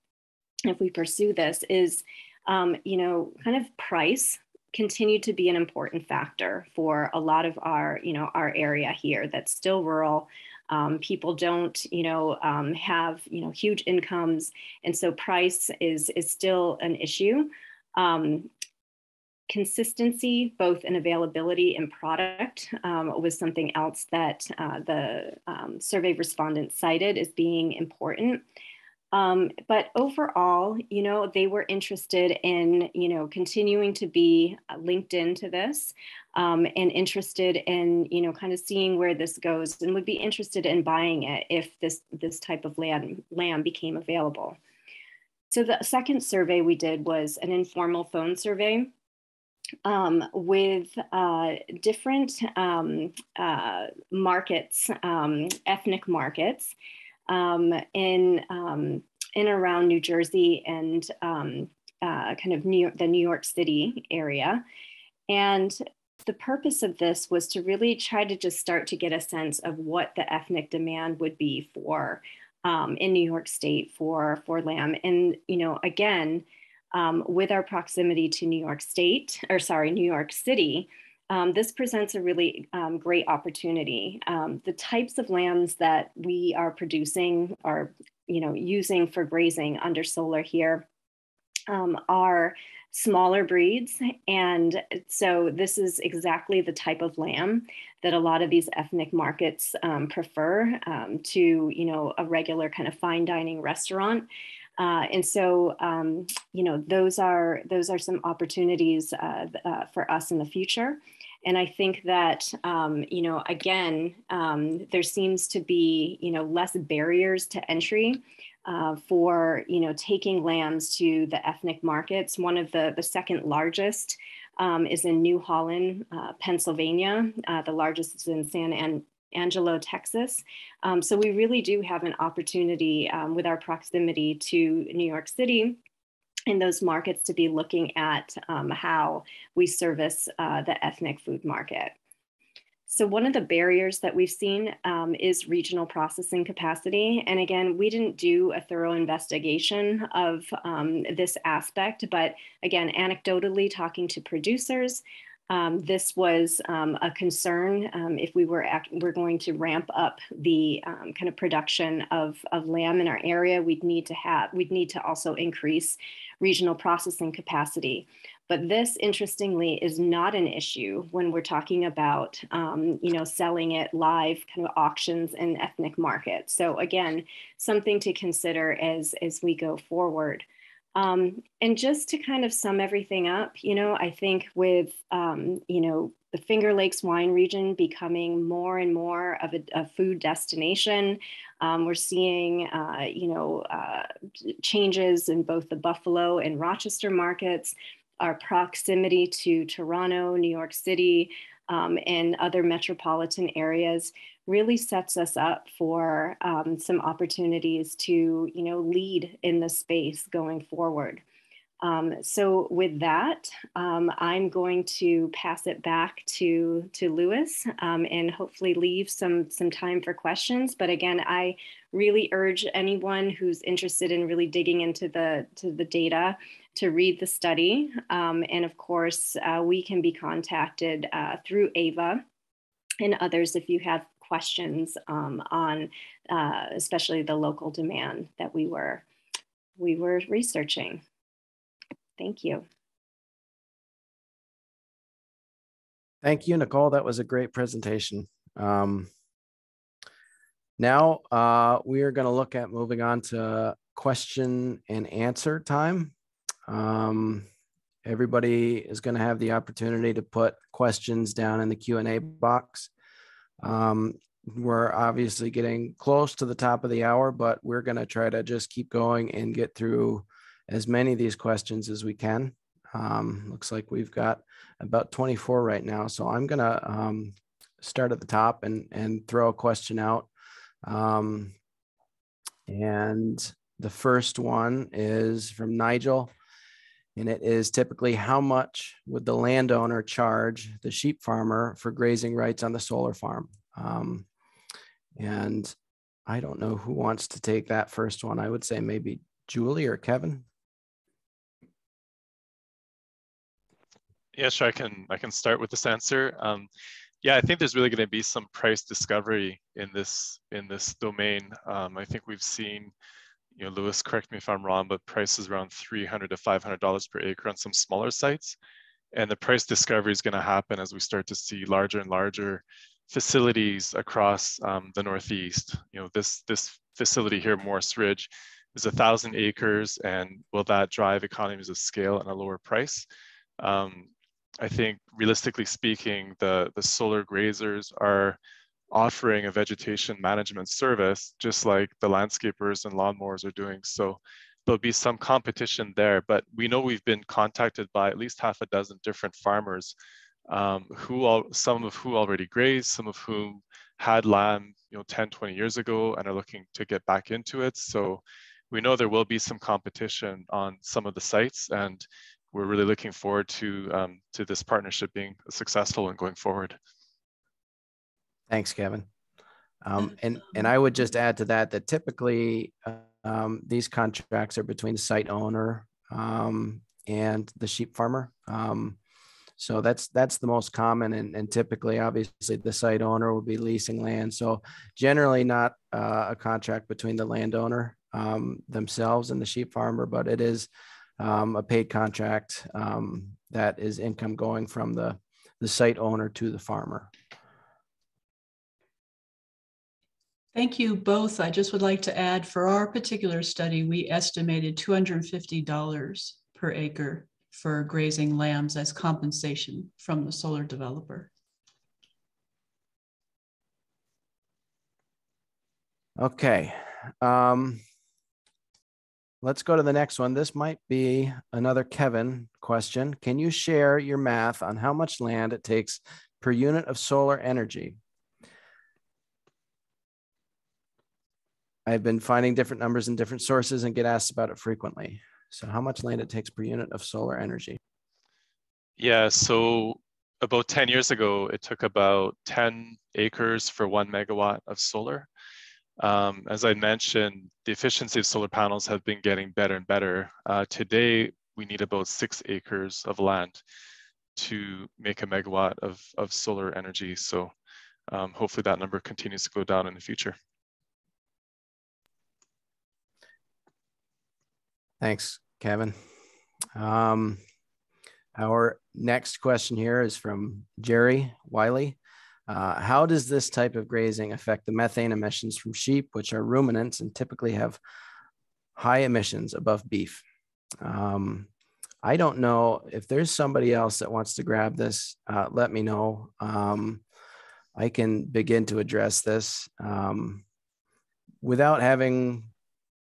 if we pursue this is um, you know kind of price continue to be an important factor for a lot of our you know our area here that's still rural. Um, people don't you know um, have you know huge incomes and so price is is still an issue. Um, consistency both in availability and product um, was something else that uh, the um, survey respondents cited as being important um, but overall, you know, they were interested in, you know, continuing to be uh, linked into this um, and interested in, you know, kind of seeing where this goes and would be interested in buying it if this, this type of land, land became available. So the second survey we did was an informal phone survey um, with uh, different um, uh, markets, um, ethnic markets um, in um, in around New Jersey and um, uh, kind of New York, the New York City area, and the purpose of this was to really try to just start to get a sense of what the ethnic demand would be for um, in New York State for for lamb, and you know again. Um, with our proximity to New York State, or sorry, New York City, um, this presents a really um, great opportunity. Um, the types of lambs that we are producing or you know using for grazing under solar here um, are smaller breeds and so this is exactly the type of lamb that a lot of these ethnic markets um, prefer um, to you know a regular kind of fine dining restaurant uh, and so, um, you know, those are those are some opportunities uh, uh, for us in the future. And I think that, um, you know, again, um, there seems to be, you know, less barriers to entry uh, for, you know, taking lambs to the ethnic markets. One of the, the second largest um, is in New Holland, uh, Pennsylvania. Uh, the largest is in San An- Angelo, Texas. Um, so we really do have an opportunity um, with our proximity to New York City in those markets to be looking at um, how we service uh, the ethnic food market. So one of the barriers that we've seen um, is regional processing capacity. And again, we didn't do a thorough investigation of um, this aspect, but again, anecdotally talking to producers, um, this was um, a concern um, if we were act- we're going to ramp up the um, kind of production of, of lamb in our area. We'd need to have we'd need to also increase regional processing capacity. But this, interestingly, is not an issue when we're talking about, um, you know, selling it live, kind of auctions and ethnic markets. So again, something to consider as as we go forward. Um, and just to kind of sum everything up, you know, I think with, um, you know, the Finger Lakes wine region becoming more and more of a, a food destination, um, we're seeing, uh, you know, uh, changes in both the Buffalo and Rochester markets, our proximity to Toronto, New York City, um, and other metropolitan areas really sets us up for um, some opportunities to, you know, lead in the space going forward. Um, so with that, um, I'm going to pass it back to, to Lewis um, and hopefully leave some, some time for questions. But again, I really urge anyone who's interested in really digging into the, to the data to read the study. Um, and of course, uh, we can be contacted uh, through AVA and others if you have questions um, on uh, especially the local demand that we were we were researching. Thank you. Thank you, Nicole. That was a great presentation. Um, now uh, we are going to look at moving on to question and answer time. Um, everybody is going to have the opportunity to put questions down in the Q&A box. Um, we're obviously getting close to the top of the hour, but we're going to try to just keep going and get through as many of these questions as we can. Um, looks like we've got about 24 right now. So I'm going to um, start at the top and, and throw a question out. Um, and the first one is from Nigel. And it is typically how much would the landowner charge the sheep farmer for grazing rights on the solar farm? Um, and I don't know who wants to take that first one. I would say maybe Julie or Kevin. Yeah, sure. I can I can start with this answer. Um, yeah, I think there's really going to be some price discovery in this in this domain. Um, I think we've seen, you know, Lewis, correct me if I'm wrong, but price is around 300 to 500 dollars per acre on some smaller sites, and the price discovery is going to happen as we start to see larger and larger facilities across um, the Northeast. You know, this this facility here, Morris Ridge, is a thousand acres, and will that drive economies of scale and a lower price? Um, I think realistically speaking, the, the solar grazers are offering a vegetation management service, just like the landscapers and lawnmowers are doing. So there'll be some competition there, but we know we've been contacted by at least half a dozen different farmers um, who all, some of who already graze, some of whom had land, you know, 10, 20 years ago and are looking to get back into it. So we know there will be some competition on some of the sites and we're really looking forward to um, to this partnership being successful and going forward. Thanks, Kevin. Um, and and I would just add to that that typically um, these contracts are between the site owner um, and the sheep farmer. Um, so that's that's the most common, and, and typically, obviously, the site owner will be leasing land. So generally, not uh, a contract between the landowner um, themselves and the sheep farmer, but it is um, a paid contract um, that is income going from the, the site owner to the farmer. Thank you both. I just would like to add for our particular study, we estimated $250 per acre for grazing lambs as compensation from the solar developer. Okay. Um, Let's go to the next one. This might be another Kevin question. Can you share your math on how much land it takes per unit of solar energy? I've been finding different numbers in different sources and get asked about it frequently. So how much land it takes per unit of solar energy? Yeah, so about 10 years ago, it took about 10 acres for one megawatt of solar. Um, as I mentioned, the efficiency of solar panels have been getting better and better. Uh, today, we need about six acres of land to make a megawatt of, of solar energy. So um, hopefully that number continues to go down in the future. Thanks, Kevin. Um, our next question here is from Jerry Wiley. Uh, how does this type of grazing affect the methane emissions from sheep, which are ruminants and typically have high emissions above beef? Um, I don't know if there's somebody else that wants to grab this. Uh, let me know. Um, I can begin to address this um, without having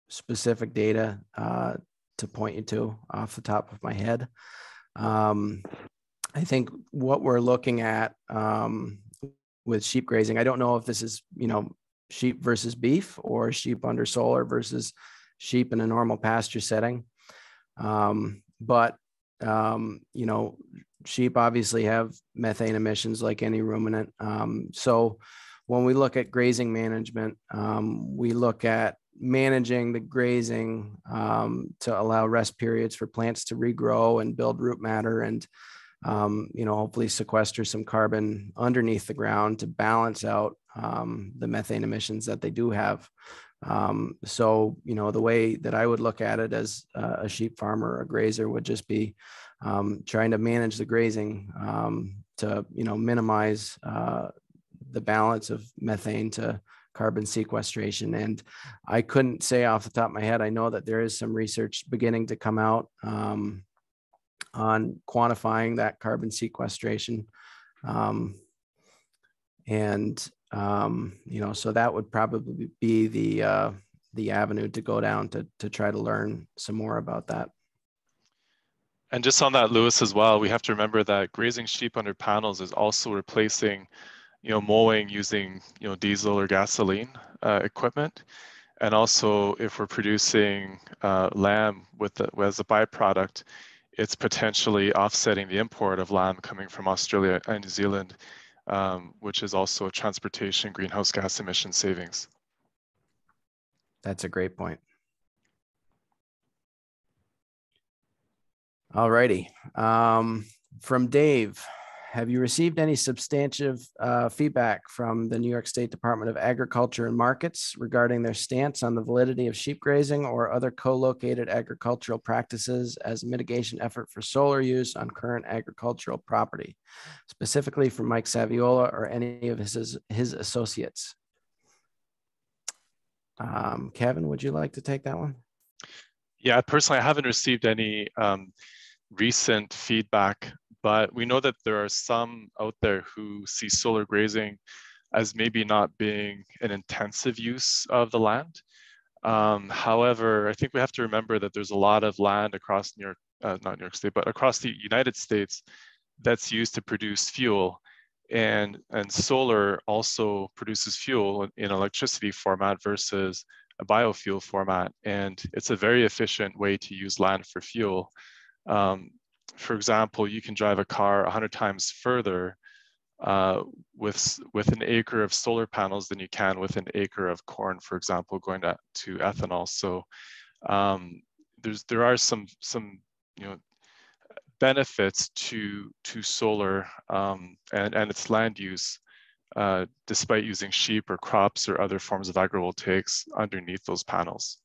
specific data uh, to point you to off the top of my head. Um, I think what we're looking at um, with sheep grazing. I don't know if this is, you know, sheep versus beef or sheep under solar versus sheep in a normal pasture setting. Um, but, um, you know, sheep obviously have methane emissions like any ruminant. Um, so when we look at grazing management, um, we look at managing the grazing um, to allow rest periods for plants to regrow and build root matter and um, you know, hopefully sequester some carbon underneath the ground to balance out um, the methane emissions that they do have. Um, so, you know, the way that I would look at it as a sheep farmer or a grazer would just be um, trying to manage the grazing um, to, you know, minimize uh, the balance of methane to carbon sequestration. And I couldn't say off the top of my head, I know that there is some research beginning to come out um, on quantifying that carbon sequestration. Um, and um, you know, so that would probably be the uh, the avenue to go down to to try to learn some more about that. And just on that, Lewis, as well, we have to remember that grazing sheep under panels is also replacing, you know, mowing using, you know, diesel or gasoline uh, equipment. And also, if we're producing uh, lamb with the, as a byproduct, it's potentially offsetting the import of lamb coming from Australia and New Zealand um, which is also a transportation greenhouse gas emission savings. That's a great point. All righty. Um, from Dave, have you received any substantive uh, feedback from the New York State Department of Agriculture and Markets regarding their stance on the validity of sheep grazing or other co-located agricultural practices as a mitigation effort for solar use on current agricultural property, specifically from Mike Saviola or any of his, his associates? Um, Kevin, would you like to take that one? Yeah, personally, I haven't received any um, recent feedback but we know that there are some out there who see solar grazing as maybe not being an intensive use of the land. Um, however, I think we have to remember that there's a lot of land across New York, uh, not New York State, but across the United States that's used to produce fuel. And, and solar also produces fuel in electricity format versus a biofuel format. And it's a very efficient way to use land for fuel. Um, for example, you can drive a car 100 times further uh, with, with an acre of solar panels than you can with an acre of corn, for example, going to, to ethanol. So um, there's, there are some, some you know, benefits to, to solar um, and, and its land use uh, despite using sheep or crops or other forms of agrivoltaics underneath those panels.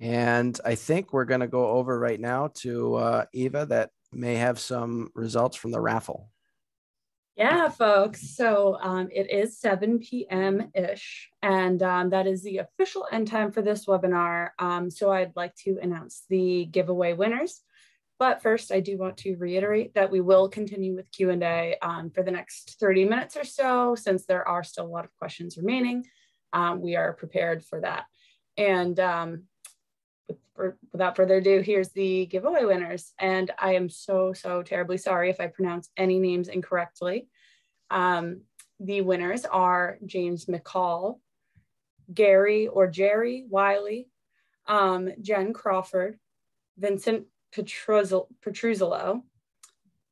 And I think we're going to go over right now to uh, Eva that may have some results from the raffle. Yeah, folks. So um, it is 7 p.m. ish, and um, that is the official end time for this webinar. Um, so I'd like to announce the giveaway winners. But first, I do want to reiterate that we will continue with Q&A um, for the next 30 minutes or so, since there are still a lot of questions remaining. Um, we are prepared for that. And um, for, without further ado, here's the giveaway winners. And I am so, so terribly sorry if I pronounce any names incorrectly. Um, the winners are James McCall, Gary or Jerry Wiley, um, Jen Crawford, Vincent Petruzolo,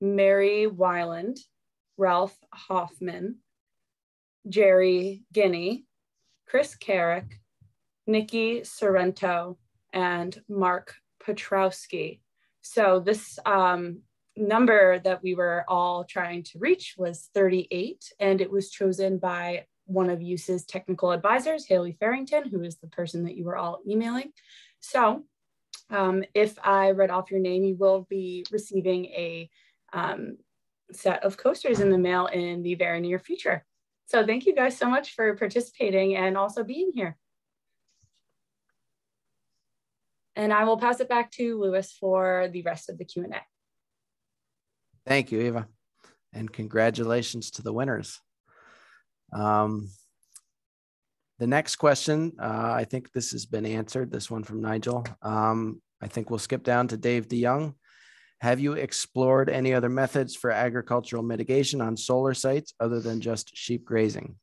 Mary Wyland, Ralph Hoffman, Jerry Guinea, Chris Carrick, Nikki Sorrento, and Mark Petrowski. So this um, number that we were all trying to reach was 38, and it was chosen by one of USE's technical advisors, Haley Farrington, who is the person that you were all emailing. So um, if I read off your name, you will be receiving a um, set of coasters in the mail in the very near future. So thank you guys so much for participating and also being here. And I will pass it back to Lewis for the rest of the Q&A. Thank you, Eva. And congratulations to the winners. Um, the next question, uh, I think this has been answered, this one from Nigel. Um, I think we'll skip down to Dave DeYoung. Have you explored any other methods for agricultural mitigation on solar sites other than just sheep grazing?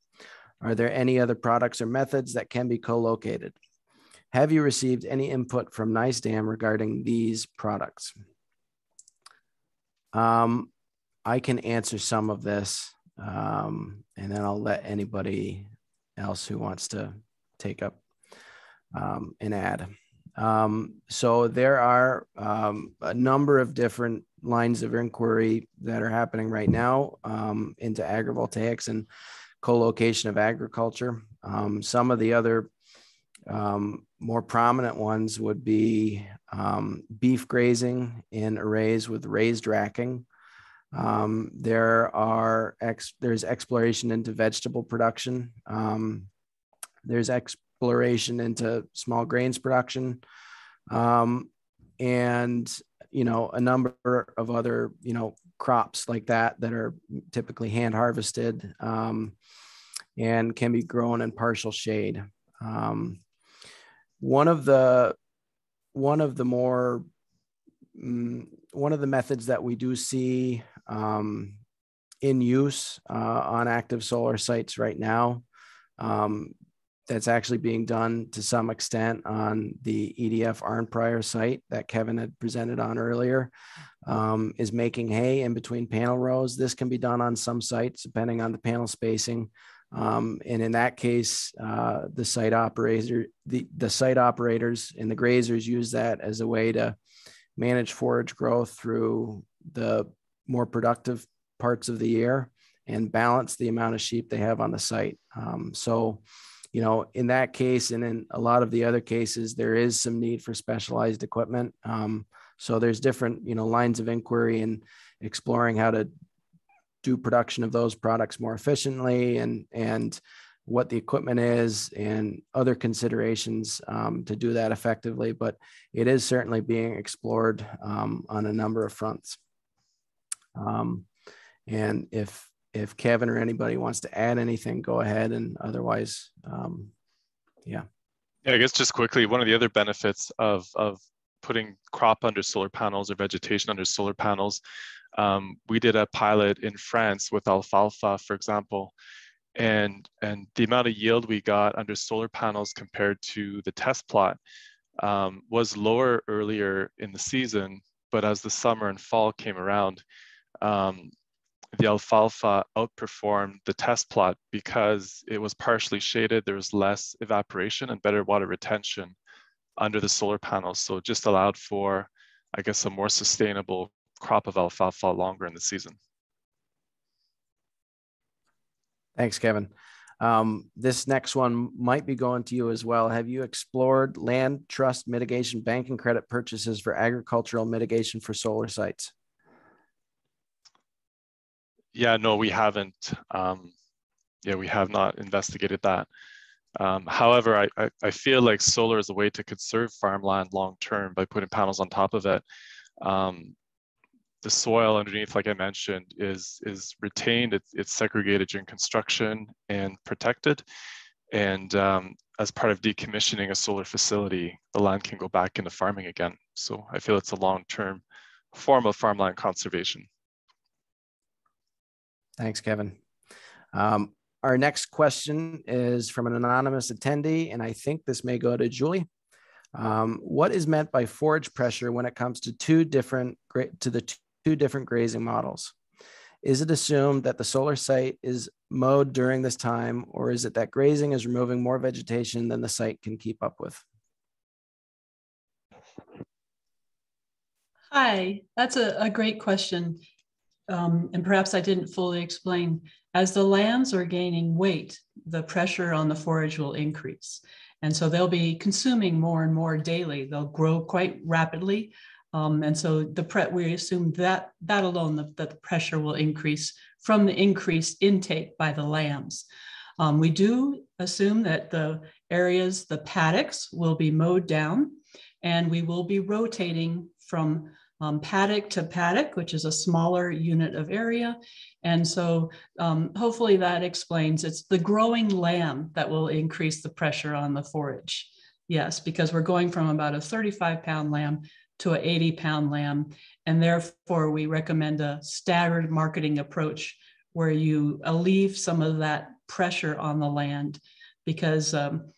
Are there any other products or methods that can be co-located? Have you received any input from NYSDAM regarding these products? Um, I can answer some of this, um, and then I'll let anybody else who wants to take up um, an ad. Um, so there are um, a number of different lines of inquiry that are happening right now um, into agrivoltaics and co-location of agriculture. Um, some of the other um, more prominent ones would be um, beef grazing in arrays with raised racking. Um, there are ex- there's exploration into vegetable production. Um, there's exploration into small grains production, um, and you know a number of other you know crops like that that are typically hand harvested um, and can be grown in partial shade. Um, one of the one of the more mm, one of the methods that we do see um, in use uh, on active solar sites right now um, that's actually being done to some extent on the EDF Arnprior site that Kevin had presented on earlier um, is making hay in between panel rows. This can be done on some sites depending on the panel spacing. Um, and in that case, uh, the site operator, the, the site operators and the grazers use that as a way to manage forage growth through the more productive parts of the year and balance the amount of sheep they have on the site. Um, so, you know, in that case, and in a lot of the other cases, there is some need for specialized equipment. Um, so there's different, you know, lines of inquiry and exploring how to do production of those products more efficiently and and what the equipment is and other considerations um, to do that effectively. But it is certainly being explored um, on a number of fronts. Um, and if if Kevin or anybody wants to add anything, go ahead. And otherwise, um, yeah. Yeah, I guess just quickly, one of the other benefits of of putting crop under solar panels or vegetation under solar panels um, we did a pilot in France with alfalfa, for example, and and the amount of yield we got under solar panels compared to the test plot um, was lower earlier in the season, but as the summer and fall came around, um, the alfalfa outperformed the test plot because it was partially shaded. There was less evaporation and better water retention under the solar panels. So it just allowed for, I guess, a more sustainable crop of alfalfa longer in the season. Thanks, Kevin. Um, this next one might be going to you as well. Have you explored land trust mitigation bank and credit purchases for agricultural mitigation for solar sites? Yeah, no, we haven't. Um, yeah, we have not investigated that. Um, however, I, I, I, feel like solar is a way to conserve farmland long term by putting panels on top of it. Um, the soil underneath, like I mentioned, is is retained. It's, it's segregated during construction and protected. And um, as part of decommissioning a solar facility, the land can go back into farming again. So I feel it's a long-term form of farmland conservation. Thanks, Kevin. Um, our next question is from an anonymous attendee, and I think this may go to Julie. Um, what is meant by forage pressure when it comes to two different great to the two different grazing models. Is it assumed that the solar site is mowed during this time, or is it that grazing is removing more vegetation than the site can keep up with? Hi, that's a, a great question. Um, and perhaps I didn't fully explain. As the lands are gaining weight, the pressure on the forage will increase. And so they'll be consuming more and more daily. They'll grow quite rapidly. Um, and so the pre- we assume that that alone, the, that the pressure will increase from the increased intake by the lambs. Um, we do assume that the areas, the paddocks will be mowed down and we will be rotating from um, paddock to paddock, which is a smaller unit of area. And so um, hopefully that explains it's the growing lamb that will increase the pressure on the forage. Yes, because we're going from about a 35 pound lamb to an 80 pound lamb. And therefore, we recommend a staggered marketing approach where you alleviate some of that pressure on the land because, um,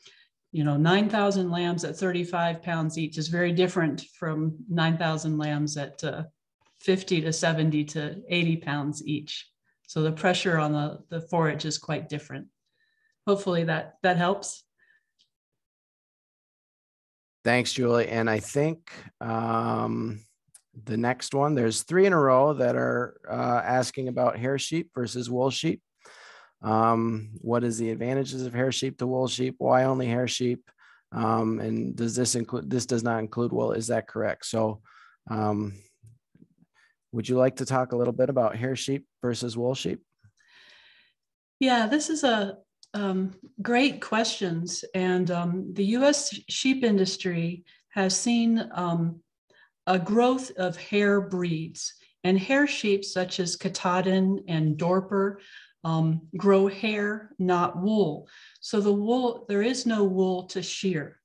you know, 9,000 lambs at 35 pounds each is very different from 9,000 lambs at uh, 50 to 70 to 80 pounds each. So the pressure on the, the forage is quite different. Hopefully that, that helps. Thanks, Julie. And I think um, the next one. There's three in a row that are uh, asking about hair sheep versus wool sheep. Um, what is the advantages of hair sheep to wool sheep? Why only hair sheep? Um, and does this include, this does not include wool, is that correct? So um, would you like to talk a little bit about hair sheep versus wool sheep? Yeah, this is a um, great questions. And um, the US sheep industry has seen um, a growth of hair breeds and hair sheep such as Katahdin and Dorper um, grow hair, not wool. So the wool, there is no wool to shear.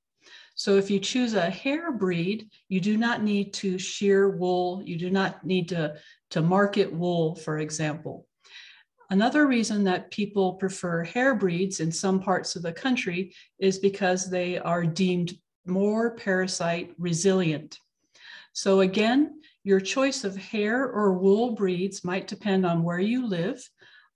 So if you choose a hair breed, you do not need to shear wool. You do not need to, to market wool, for example. Another reason that people prefer hair breeds in some parts of the country is because they are deemed more parasite resilient. So again, your choice of hair or wool breeds might depend on where you live.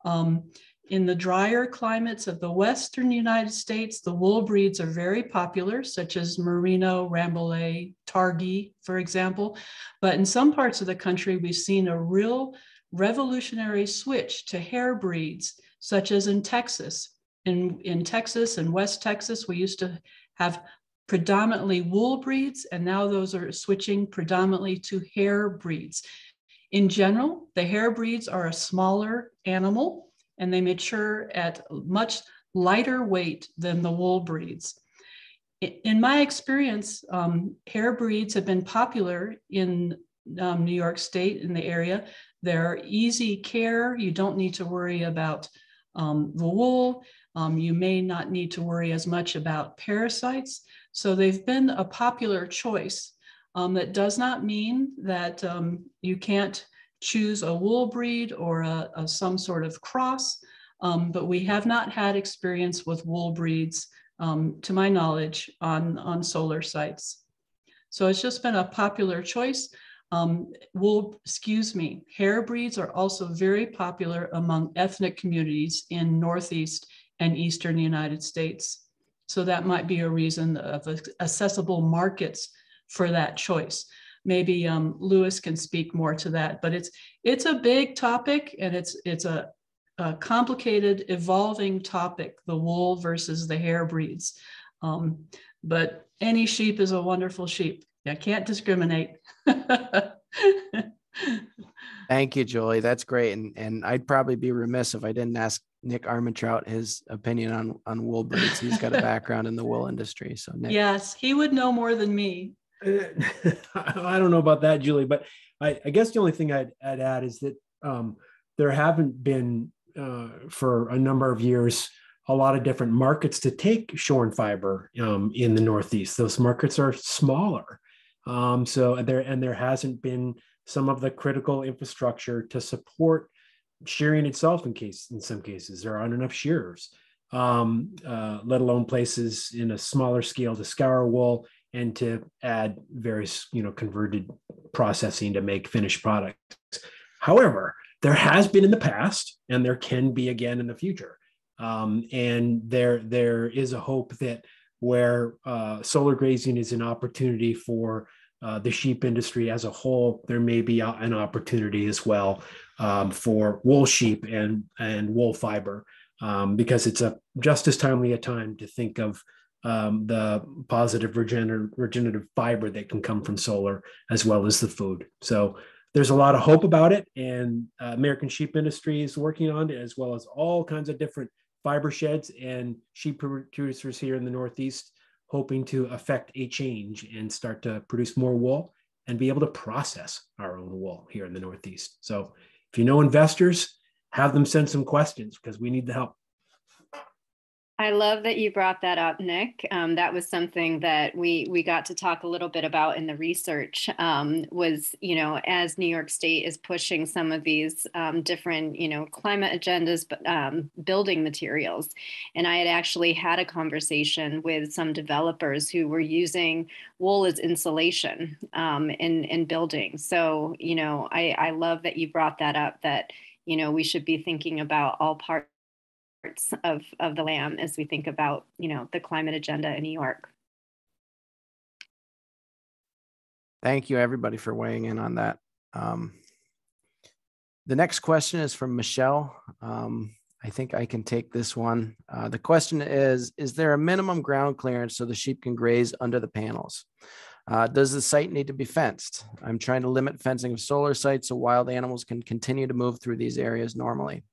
Um, in the drier climates of the Western United States, the wool breeds are very popular, such as Merino, Rambouillet, Targhee, for example. But in some parts of the country, we've seen a real revolutionary switch to hair breeds, such as in Texas. In, in Texas and West Texas, we used to have predominantly wool breeds, and now those are switching predominantly to hair breeds. In general, the hair breeds are a smaller animal and they mature at much lighter weight than the wool breeds. In my experience, um, hair breeds have been popular in um, New York State in the area. They're easy care. You don't need to worry about um, the wool. Um, you may not need to worry as much about parasites. So they've been a popular choice. Um, that does not mean that um, you can't choose a wool breed or a, a some sort of cross, um, but we have not had experience with wool breeds, to my knowledge, on, on solar sites. So it's just been a popular choice. Um, wool, excuse me, hair breeds are also very popular among ethnic communities in Northeast and Eastern United States. So that might be a reason of accessible markets for that choice. Maybe um, Lewis can speak more to that, but it's it's a big topic and it's it's a, a complicated, evolving topic: the wool versus the hair breeds. Um, but any sheep is a wonderful sheep. I can't discriminate. [laughs] Thank you, Julie. That's great. And and I'd probably be remiss if I didn't ask Nick Armentrout his opinion on on wool breeds. He's got a [laughs] background in the wool industry. So Nick. yes, he would know more than me. [laughs] I don't know about that, Julie, but I, I guess the only thing I'd, I'd add is that um, there haven't been uh, for a number of years a lot of different markets to take shorn fiber um, in the Northeast. Those markets are smaller, um, so there and there hasn't been some of the critical infrastructure to support shearing itself in case in some cases. There aren't enough shearers. Um, uh, let alone places in a smaller scale to scour wool and to add various you know converted processing to make finished products. However there has been in the past and there can be again in the future. Um, and there there is a hope that where uh, solar grazing is an opportunity for uh, the sheep industry as a whole, there may be an opportunity as well um, for wool sheep and and wool fiber um, because it's a just as timely a time to think of um, the positive regenerative, regenerative fiber that can come from solar as well as the food. So there's a lot of hope about it, and uh, American Sheep Industry is working on it as well as all kinds of different fiber sheds and sheep producers here in the Northeast hoping to affect a change and start to produce more wool and be able to process our own wool here in the Northeast. So if you know investors, have them send some questions because we need the help. I love that you brought that up, Nick. Um, that was something that we we got to talk a little bit about in the research. Um, was you know as New York State is pushing some of these um, different you know climate agendas, but um, building materials, and I had actually had a conversation with some developers who were using wool as insulation um, in in building. So you know I I love that you brought that up. That you know we should be thinking about all parts of, of the lamb as we think about, you know, the climate agenda in New York. Thank you, everybody, for weighing in on that. Um, the next question is from Michelle. Um, I think I can take this one. Uh, the question is Is there a minimum ground clearance so the sheep can graze under the panels? Uh, does the site need to be fenced? I'm trying to limit fencing of solar sites so wild animals can continue to move through these areas normally.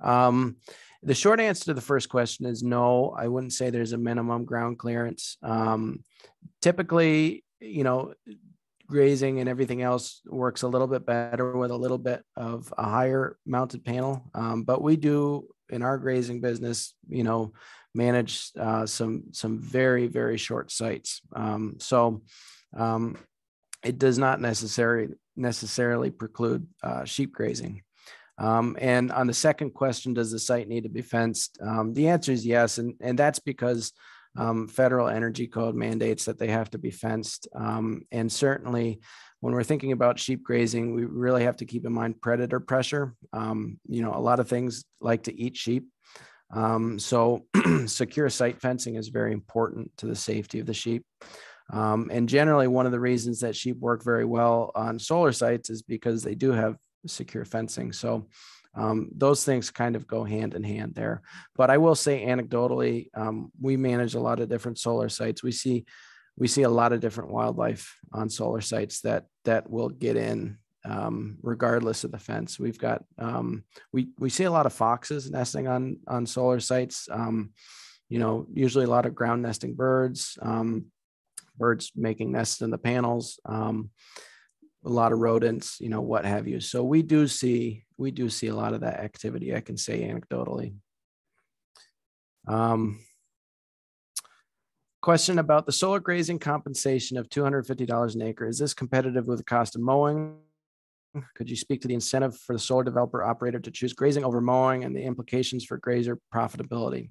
Um, the short answer to the first question is no. I wouldn't say there's a minimum ground clearance. Um, typically, you know, grazing and everything else works a little bit better with a little bit of a higher mounted panel. Um, but we do in our grazing business, you know, manage uh, some some very very short sites. Um, so um, it does not necessarily necessarily preclude uh, sheep grazing. Um, and on the second question, does the site need to be fenced? Um, the answer is yes, and and that's because um, federal energy code mandates that they have to be fenced. Um, and certainly, when we're thinking about sheep grazing, we really have to keep in mind predator pressure. Um, you know, a lot of things like to eat sheep. Um, so, [clears throat] secure site fencing is very important to the safety of the sheep. Um, and generally, one of the reasons that sheep work very well on solar sites is because they do have secure fencing. So, um, those things kind of go hand in hand there. But I will say anecdotally, um, we manage a lot of different solar sites. We see we see a lot of different wildlife on solar sites that that will get in um, regardless of the fence. We've got um, we we see a lot of foxes nesting on on solar sites. Um, you know, usually a lot of ground nesting birds, um, birds making nests in the panels a lot of rodents, you know, what have you. So we do see we do see a lot of that activity. I can say anecdotally. Um, question about the solar grazing compensation of $250 an acre. Is this competitive with the cost of mowing? Could you speak to the incentive for the solar developer operator to choose grazing over mowing and the implications for grazer profitability?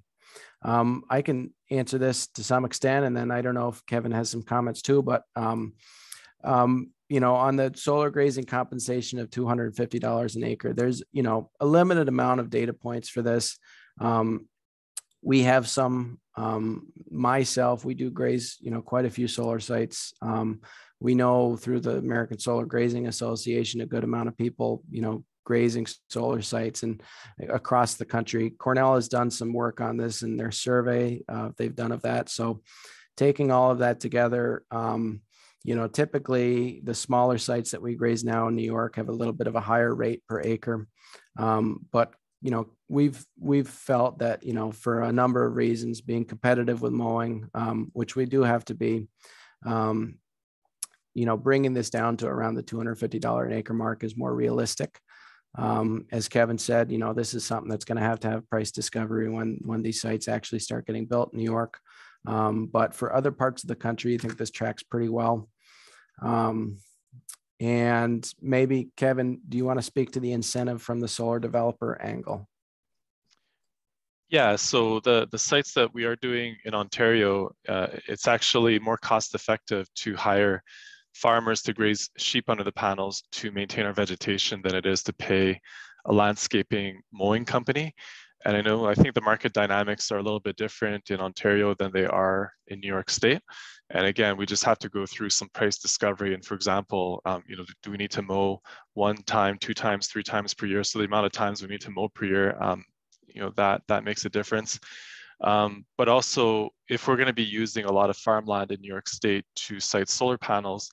Um, I can answer this to some extent, and then I don't know if Kevin has some comments too, but um, um, you know, on the solar grazing compensation of $250 an acre, there's, you know, a limited amount of data points for this. Um, we have some, um, myself, we do graze, you know, quite a few solar sites. Um, we know through the American Solar Grazing Association, a good amount of people, you know, grazing solar sites and across the country. Cornell has done some work on this in their survey. Uh, they've done of that. So taking all of that together, um, you know, typically the smaller sites that we graze now in New York have a little bit of a higher rate per acre. Um, but you know, we've we've felt that you know for a number of reasons, being competitive with mowing, um, which we do have to be, um, you know, bringing this down to around the $250 an acre mark is more realistic. Um, as Kevin said, you know, this is something that's going to have to have price discovery when when these sites actually start getting built in New York. Um, but for other parts of the country, I think this tracks pretty well. Um, and maybe Kevin, do you want to speak to the incentive from the solar developer angle? Yeah, so the, the sites that we are doing in Ontario, uh, it's actually more cost effective to hire farmers to graze sheep under the panels to maintain our vegetation than it is to pay a landscaping mowing company. And I know, I think the market dynamics are a little bit different in Ontario than they are in New York State. And again, we just have to go through some price discovery. And for example, um, you know, do we need to mow one time, two times, three times per year? So the amount of times we need to mow per year, um, you know, that that makes a difference. Um, but also, if we're going to be using a lot of farmland in New York State to site solar panels,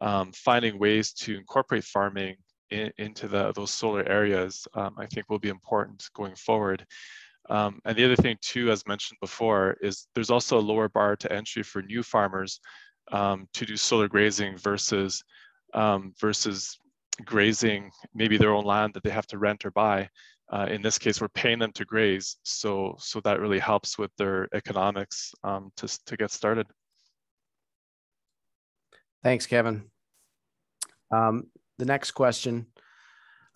um, finding ways to incorporate farming in, into the, those solar areas, um, I think will be important going forward. Um, and the other thing too, as mentioned before, is there's also a lower bar to entry for new farmers um, to do solar grazing versus um, versus grazing maybe their own land that they have to rent or buy. Uh, in this case, we're paying them to graze, so so that really helps with their economics um, to to get started. Thanks, Kevin. Um, the next question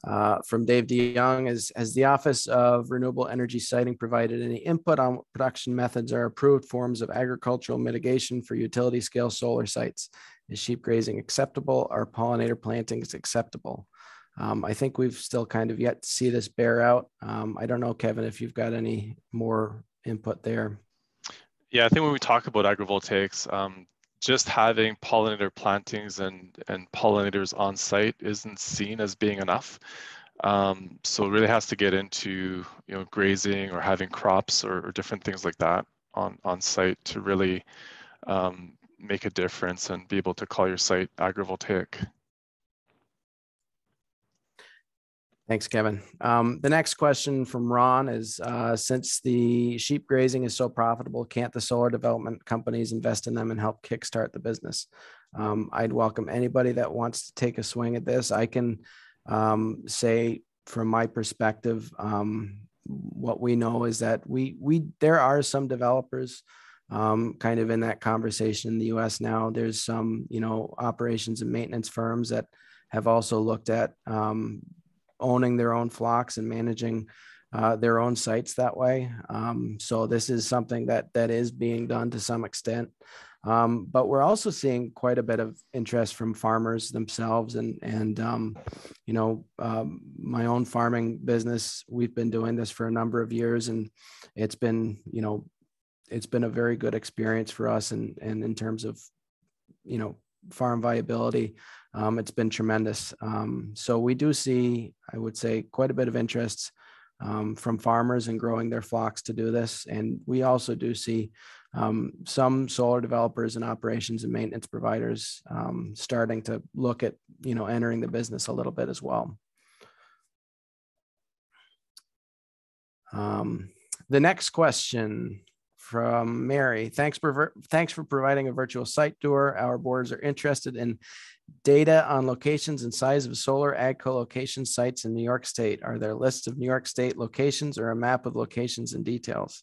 uh, from Dave DeYoung is Has the Office of Renewable Energy Siting provided any input on what production methods are approved forms of agricultural mitigation for utility scale solar sites? Is sheep grazing acceptable? Are pollinator plantings acceptable? Um, I think we've still kind of yet to see this bear out. Um, I don't know, Kevin, if you've got any more input there. Yeah, I think when we talk about agrivoltaics, um, just having pollinator plantings and, and pollinators on site isn't seen as being enough. Um, so it really has to get into you know grazing or having crops or, or different things like that on, on site to really um, make a difference and be able to call your site agrivoltaic. Thanks, Kevin. Um, the next question from Ron is, uh, since the sheep grazing is so profitable, can't the solar development companies invest in them and help kickstart the business? Um, I'd welcome anybody that wants to take a swing at this. I can um, say from my perspective, um, what we know is that we we there are some developers um, kind of in that conversation in the U.S. now. There's some you know operations and maintenance firms that have also looked at um, owning their own flocks and managing uh, their own sites that way. Um, so this is something that that is being done to some extent. Um, but we're also seeing quite a bit of interest from farmers themselves, and and um, you know, um, my own farming business. We've been doing this for a number of years, and it's been you know, it's been a very good experience for us, and and in terms of you know farm viability, um, it's been tremendous. Um, so we do see, I would say, quite a bit of interest um, from farmers and growing their flocks to do this. And we also do see um, some solar developers and operations and maintenance providers um, starting to look at, you know, entering the business a little bit as well. The next question from Mary. Thanks for thanks for providing a virtual site tour. Our boards are interested in data on locations and size of solar ag co-location sites in New York State. Are there lists of New York State locations or a map of locations and details?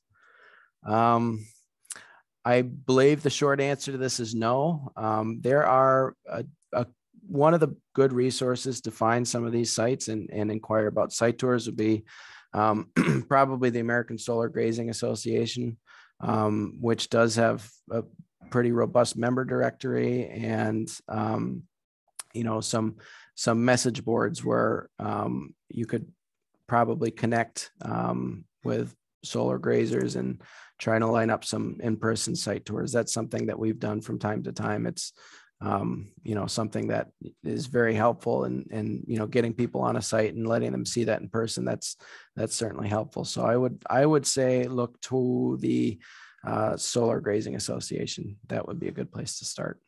Um, I believe the short answer to this is no. Um, there are a, a, one of the good resources to find some of these sites and, and inquire about site tours would be um, [clears throat] probably the American Solar Grazing Association um, which does have a pretty robust member directory and um, you know some some message boards where um, you could probably connect um, with solar grazers and trying to line up some in-person site tours. That's something that we've done from time to time. It's um, you know something that is very helpful and and you know getting people on a site and letting them see that in person that's that's certainly helpful so i would i would say look to the uh, solar grazing association that would be a good place to start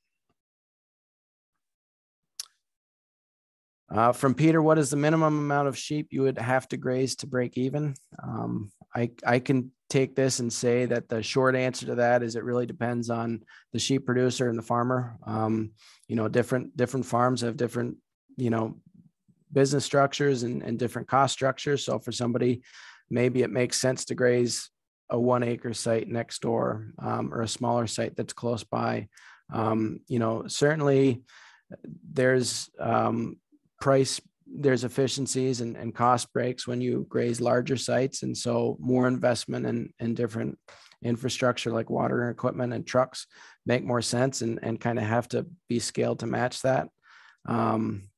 Uh, from Peter, what is the minimum amount of sheep you would have to graze to break even? Um, I, I can take this and say that the short answer to that is it really depends on the sheep producer and the farmer. Um, you know, different different farms have different, you know, business structures and, and different cost structures. So for somebody, maybe it makes sense to graze a one acre site next door um, or a smaller site that's close by. Um, you know, certainly there's um, price there's efficiencies and, and cost breaks when you graze larger sites. And so more investment in, in different infrastructure like water equipment and trucks make more sense and, and kind of have to be scaled to match that. Um,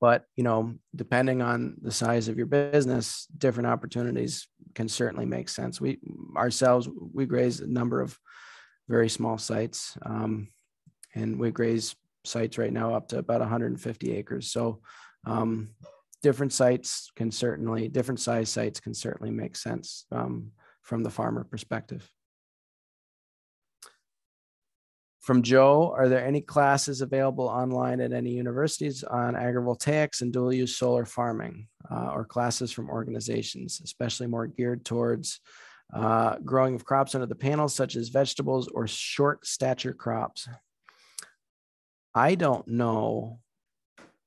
but you know depending on the size of your business different opportunities can certainly make sense. We ourselves we graze a number of very small sites um, and we graze sites right now up to about 150 acres. So um, different sites can certainly, different size sites can certainly make sense um, from the farmer perspective. From Joe, are there any classes available online at any universities on agrivoltaics and dual use solar farming uh, or classes from organizations, especially more geared towards uh, growing of crops under the panels, such as vegetables or short stature crops? I don't know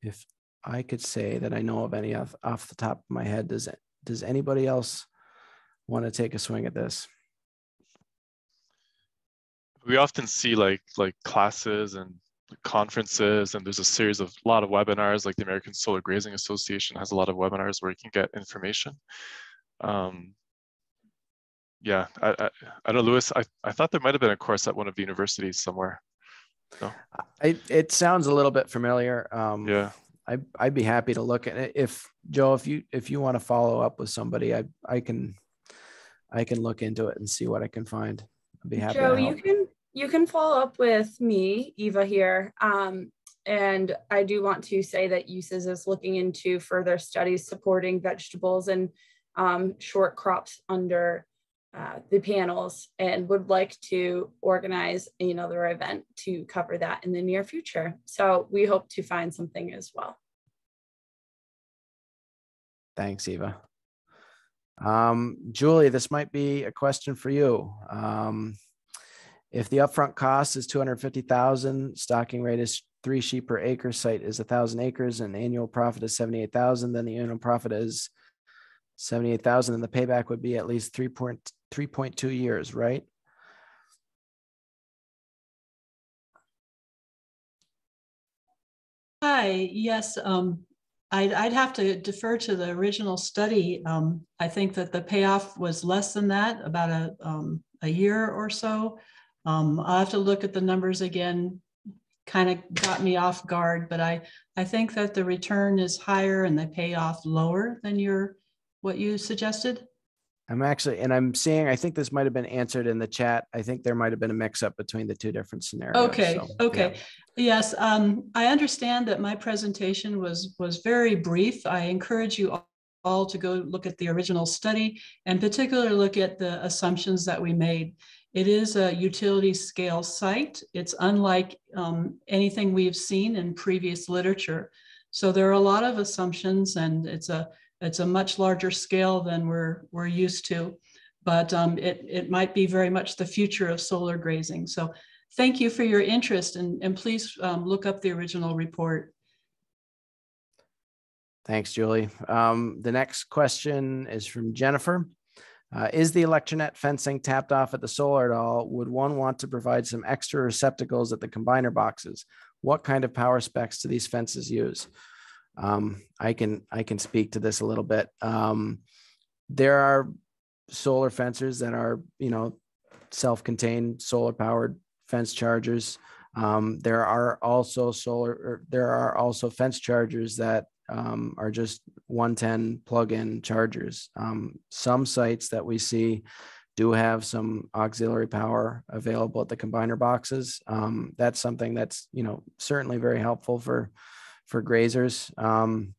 if I could say that I know of any off, off the top of my head. Does does anybody else want to take a swing at this? We often see like like classes and conferences and there's a series of a lot of webinars like the American Solar Grazing Association has a lot of webinars where you can get information. Um, yeah, I, I, I don't know, Lewis, I, I thought there might have been a course at one of the universities somewhere. No. I, it sounds a little bit familiar. Um, yeah. I, I'd be happy to look at it. If Joe, if you, if you want to follow up with somebody, I, I can, I can look into it and see what I can find. I'd be happy. Joe, you can, you can follow up with me, Eva here. Um, and I do want to say that USES is looking into further studies supporting vegetables and um, short crops under uh, the panels and would like to organize another event to cover that in the near future. So we hope to find something as well. Thanks, Eva. Um, Julie, this might be a question for you. Um, if the upfront cost is 250,000, stocking rate is three sheep per acre, site is a thousand acres, and annual profit is 78,000, then the annual profit is 78,000 and the payback would be at least 3.3.2 years, right? Hi, yes, um, I'd, I'd have to defer to the original study. Um, I think that the payoff was less than that, about a, um, a year or so. Um, I'll have to look at the numbers again, kind of got me off guard, but I, I think that the return is higher and the payoff lower than your, what you suggested. I'm actually, and I'm seeing, I think this might have been answered in the chat. I think there might have been a mix up between the two different scenarios. Okay, so, okay. yeah. Yes, um, I understand that my presentation was, was very brief. I encourage you all- all to go look at the original study and particularly look at the assumptions that we made. It is a utility scale site. It's unlike um, anything we've seen in previous literature. So there are a lot of assumptions and it's a, it's a much larger scale than we're, we're used to. But um, it, it might be very much the future of solar grazing. So thank you for your interest and, and please um, look up the original report. Thanks, Julie. Um, the next question is from Jennifer. Uh, is the electronet fencing tapped off at the solar at all? Would one want to provide some extra receptacles at the combiner boxes? What kind of power specs do these fences use? Um, I can I can speak to this a little bit. Um, there are solar fencers that are you know self-contained solar powered fence chargers. Um, there are also solar. Or there are also fence chargers that um, are just 110 plug-in chargers. Um, some sites that we see do have some auxiliary power available at the combiner boxes. Um, that's something that's you know certainly very helpful for for grazers. Um,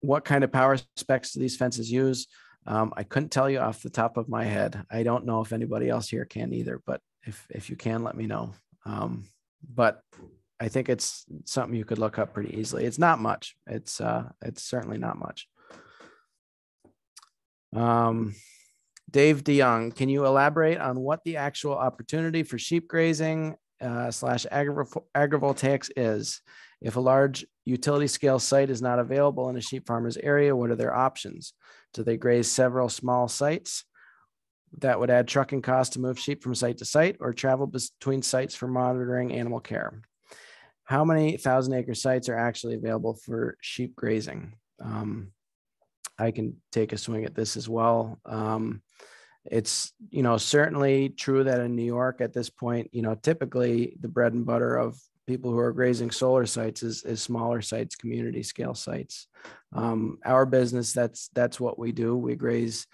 what kind of power specs do these fences use? Um, I couldn't tell you off the top of my head. I don't know if anybody else here can either, but if if you can, let me know. Um, but I think it's something you could look up pretty easily. It's not much. It's uh, it's certainly not much. Um, Dave DeYoung, can you elaborate on what the actual opportunity for sheep grazing uh, slash agrivoltaics is? If a large utility scale site is not available in a sheep farmer's area, what are their options? Do they graze several small sites? That would add trucking costs to move sheep from site to site or travel between sites for monitoring animal care. How many thousand acre sites are actually available for sheep grazing? Um, I can take a swing at this as well. Um, it's you know certainly true that in New York at this point, you know typically the bread and butter of people who are grazing solar sites is, is smaller sites, community scale sites. Um, our business that's that's what we do. We graze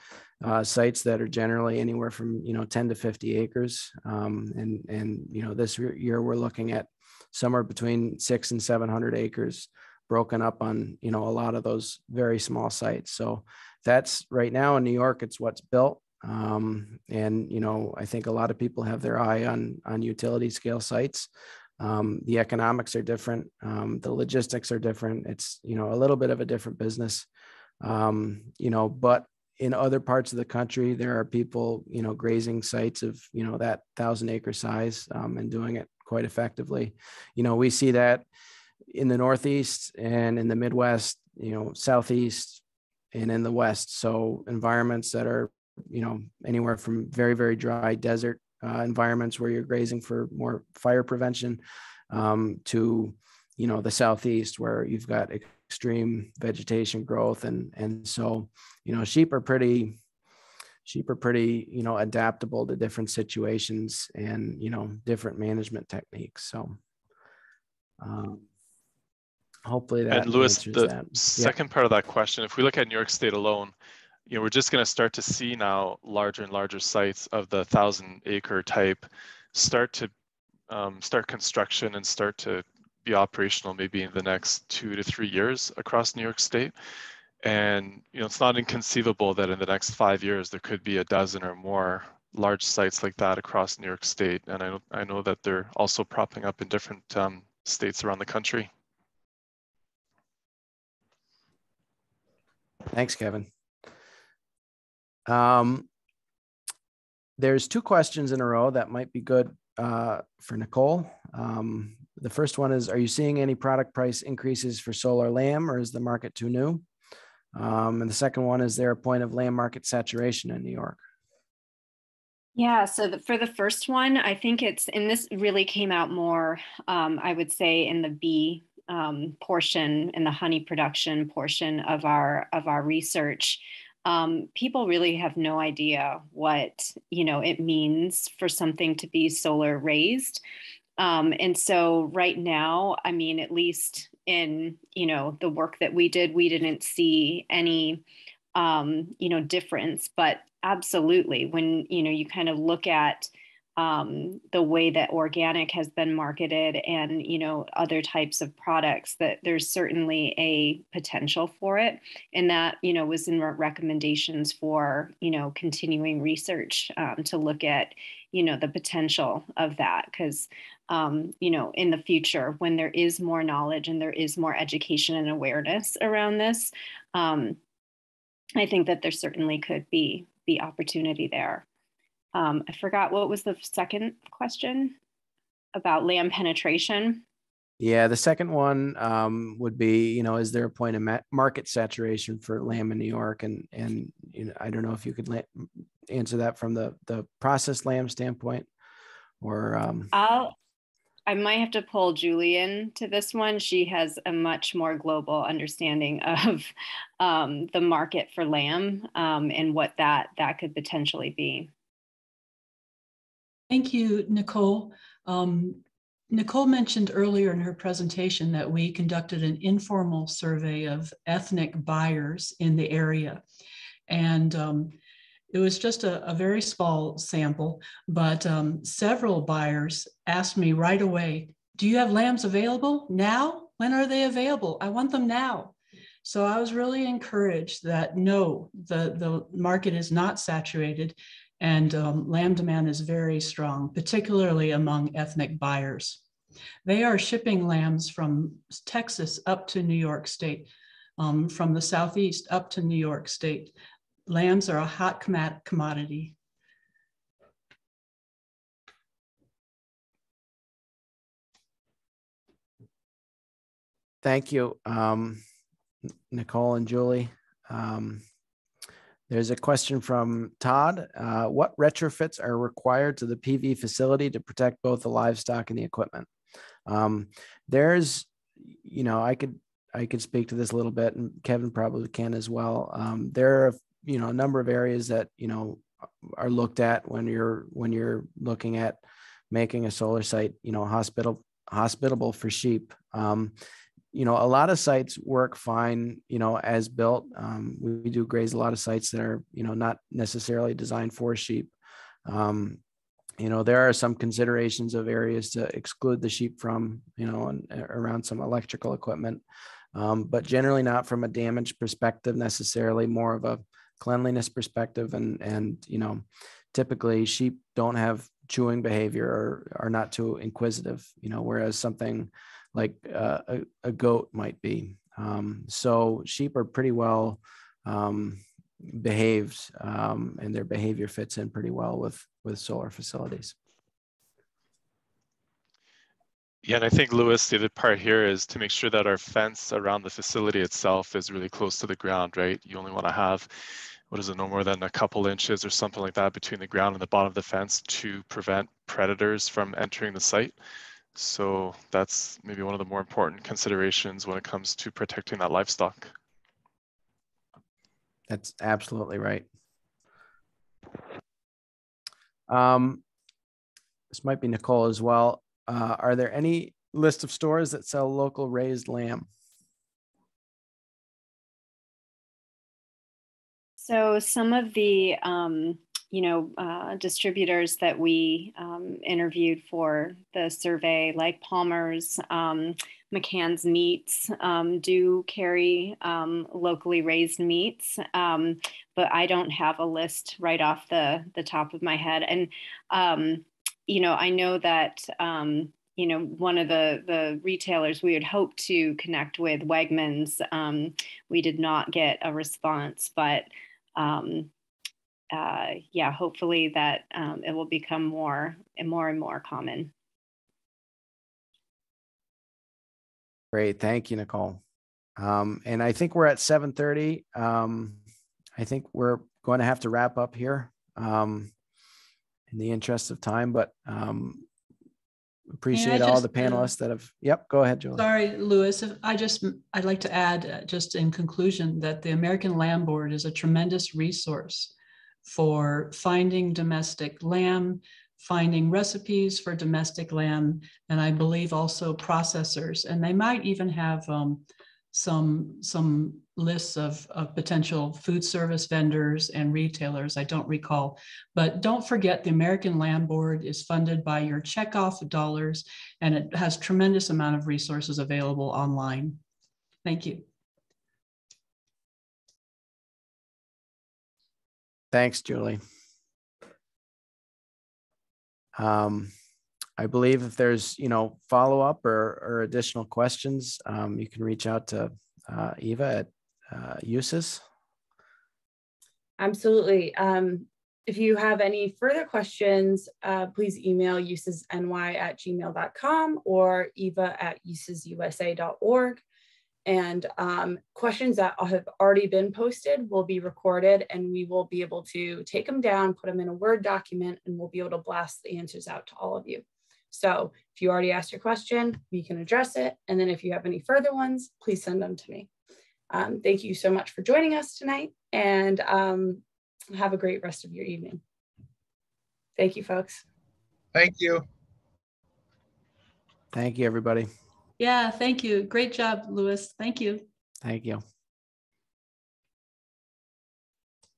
uh, sites that are generally anywhere from you know 10 to 50 acres, um, and and you know this year we're looking at somewhere between six and 700 acres broken up on you know a lot of those very small sites so that's right now in new york it's what's built um, and you know i think a lot of people have their eye on on utility scale sites um, the economics are different. Um, the logistics are different. It's you know a little bit of a different business. Um, you know but in other parts of the country there are people you know grazing sites of you know that thousand acre size um, and doing it quite effectively. You know we see that in the northeast and in the midwest you know southeast and in the west. So environments that are you know anywhere from very very dry desert uh, environments where you're grazing for more fire prevention um, to you know the southeast where you've got extreme vegetation growth and and so you know sheep are pretty sheep are pretty you know adaptable to different situations and you know different management techniques so um, hopefully that and Lewis, the that. second yeah. part of that question, if we look at New York State alone, you know, we're just going to start to see now larger and larger sites of the thousand acre type start to um, start construction and start to be operational maybe in the next two to three years across New York State. And you know, it's not inconceivable that in the next five years there could be a dozen or more large sites like that across New York State. And I, I know that they're also propping up in different um, states around the country. Thanks, Kevin. Um, there's two questions in a row that might be good uh, for Nicole. Um, the first one is, are you seeing any product price increases for solar lamb or is the market too new? Um, and the second one, is there a point of lamb market saturation in New York? Yeah, so the, for the first one, I think it's, and this really came out more, um, I would say, in the bee um, portion, in the honey production portion of our of our research. Um, people really have no idea what you know it means for something to be solar raised. Um, and so right now, I mean, at least in you know the work that we did, we didn't see any um, you know difference. But absolutely, when you know you kind of look at um, the way that organic has been marketed and you know other types of products that there's certainly a potential for it. And that you know was in recommendations for you know continuing research um, to look at you know the potential of that. Because um, you know in the future when there is more knowledge and there is more education and awareness around this um, i think that there certainly could be be opportunity there um, I forgot what was the second question about lamb penetration. Yeah, the second one um, would be, you know, is there a point of ma- market saturation for lamb in New York? And and you know, I don't know if you could la- answer that from the the processed lamb standpoint, or um... I'll. I might have to pull Julian to this one. She has a much more global understanding [laughs] of um, the market for lamb um, and what that that could potentially be. Thank you, Nicole. Um, Nicole mentioned earlier in her presentation that we conducted an informal survey of ethnic buyers in the area. And um, it was just a, a, very small sample, but um, several buyers asked me right away, do you have lambs available now? When are they available? I want them now. So I was really encouraged that no, the, the market is not saturated and um, lamb demand is very strong, particularly among ethnic buyers. They are shipping lambs from Texas up to New York State, um, from the Southeast up to New York State. Lambs are a hot commodity. Thank you, um, Nicole and Julie. Um, there's a question from Todd. Uh, what retrofits are required to the PV facility to protect both the livestock and the equipment? Um, there's, you know, I could I could speak to this a little bit, and Kevin probably can as well. Um, there are, you know, a number of areas that you know are looked at when you're when you're looking at making a solar site, you know, hospital hospitable for sheep. Um, you know, a lot of sites work fine, you know, as built. Um, we, we, do graze a lot of sites that are, you know, not necessarily designed for sheep. Um, you know, there are some considerations of areas to exclude the sheep from, you know, and uh, around some electrical equipment, um, but generally not from a damage perspective necessarily, more of a cleanliness perspective. And, and, you know, typically sheep don't have chewing behavior or are not too inquisitive, you know, whereas something, like uh, a, a, goat might be. Um, so sheep are pretty well um, behaved um, and their behavior fits in pretty well with, with solar facilities. Yeah, and I think Lewis, the other part here is to make sure that our fence around the facility itself is really close to the ground, right? You only want to have, what is it, no more than a couple inches or something like that between the ground and the bottom of the fence to prevent predators from entering the site. So that's maybe one of the more important considerations when it comes to protecting that livestock. That's absolutely right. Um, this might be Nicole as well. Uh, are there any list of stores that sell local raised lamb? So some of the um, you know, uh, distributors that we um, interviewed for the survey, like Palmer's, um, McCann's Meats, um, do carry um, locally raised meats, um, but I don't have a list right off the the top of my head. And um, you know, I know that you know one of the the retailers we had hoped to connect with, Wegmans. we did not get a response, but um, uh, yeah, hopefully that um, it will become more and more and more common. Great, thank you, Nicole. Um, and I think we're at 7:30. Um, I think we're going to have to wrap up here um, in the interest of time, but um, appreciate all the panelists that have. Yep, go ahead, Julie. Sorry, Lewis. If I just I'd like to add, uh, just in conclusion, that the American Lamb Board is a tremendous resource for finding domestic lamb, finding recipes for domestic lamb, and I believe also processors. And they might even have um, some some lists of, of potential food service vendors and retailers. I don't recall, but don't forget the American Lamb Board is funded by your checkoff dollars, and it has tremendous amount of resources available online. Thank you. Thanks, Julie. Um, I believe if there's, you know, follow up or, or additional questions, um, you can reach out to uh, Eva at uh, USES. Absolutely. Um, if you have any further questions, uh, please email usisny at gmail.com or eva at usisusa.org. And um, questions that have already been posted will be recorded and we will be able to take them down, put them in a Word document, and we'll be able to blast the answers out to all of you. So if you already asked your question, we can address it. And then if you have any further ones, please send them to me. Um, thank you so much for joining us tonight and um, have a great rest of your evening. Thank you, folks. Thank you. Thank you, everybody. Yeah, thank you. Great job, Lewis. Thank you. Thank you.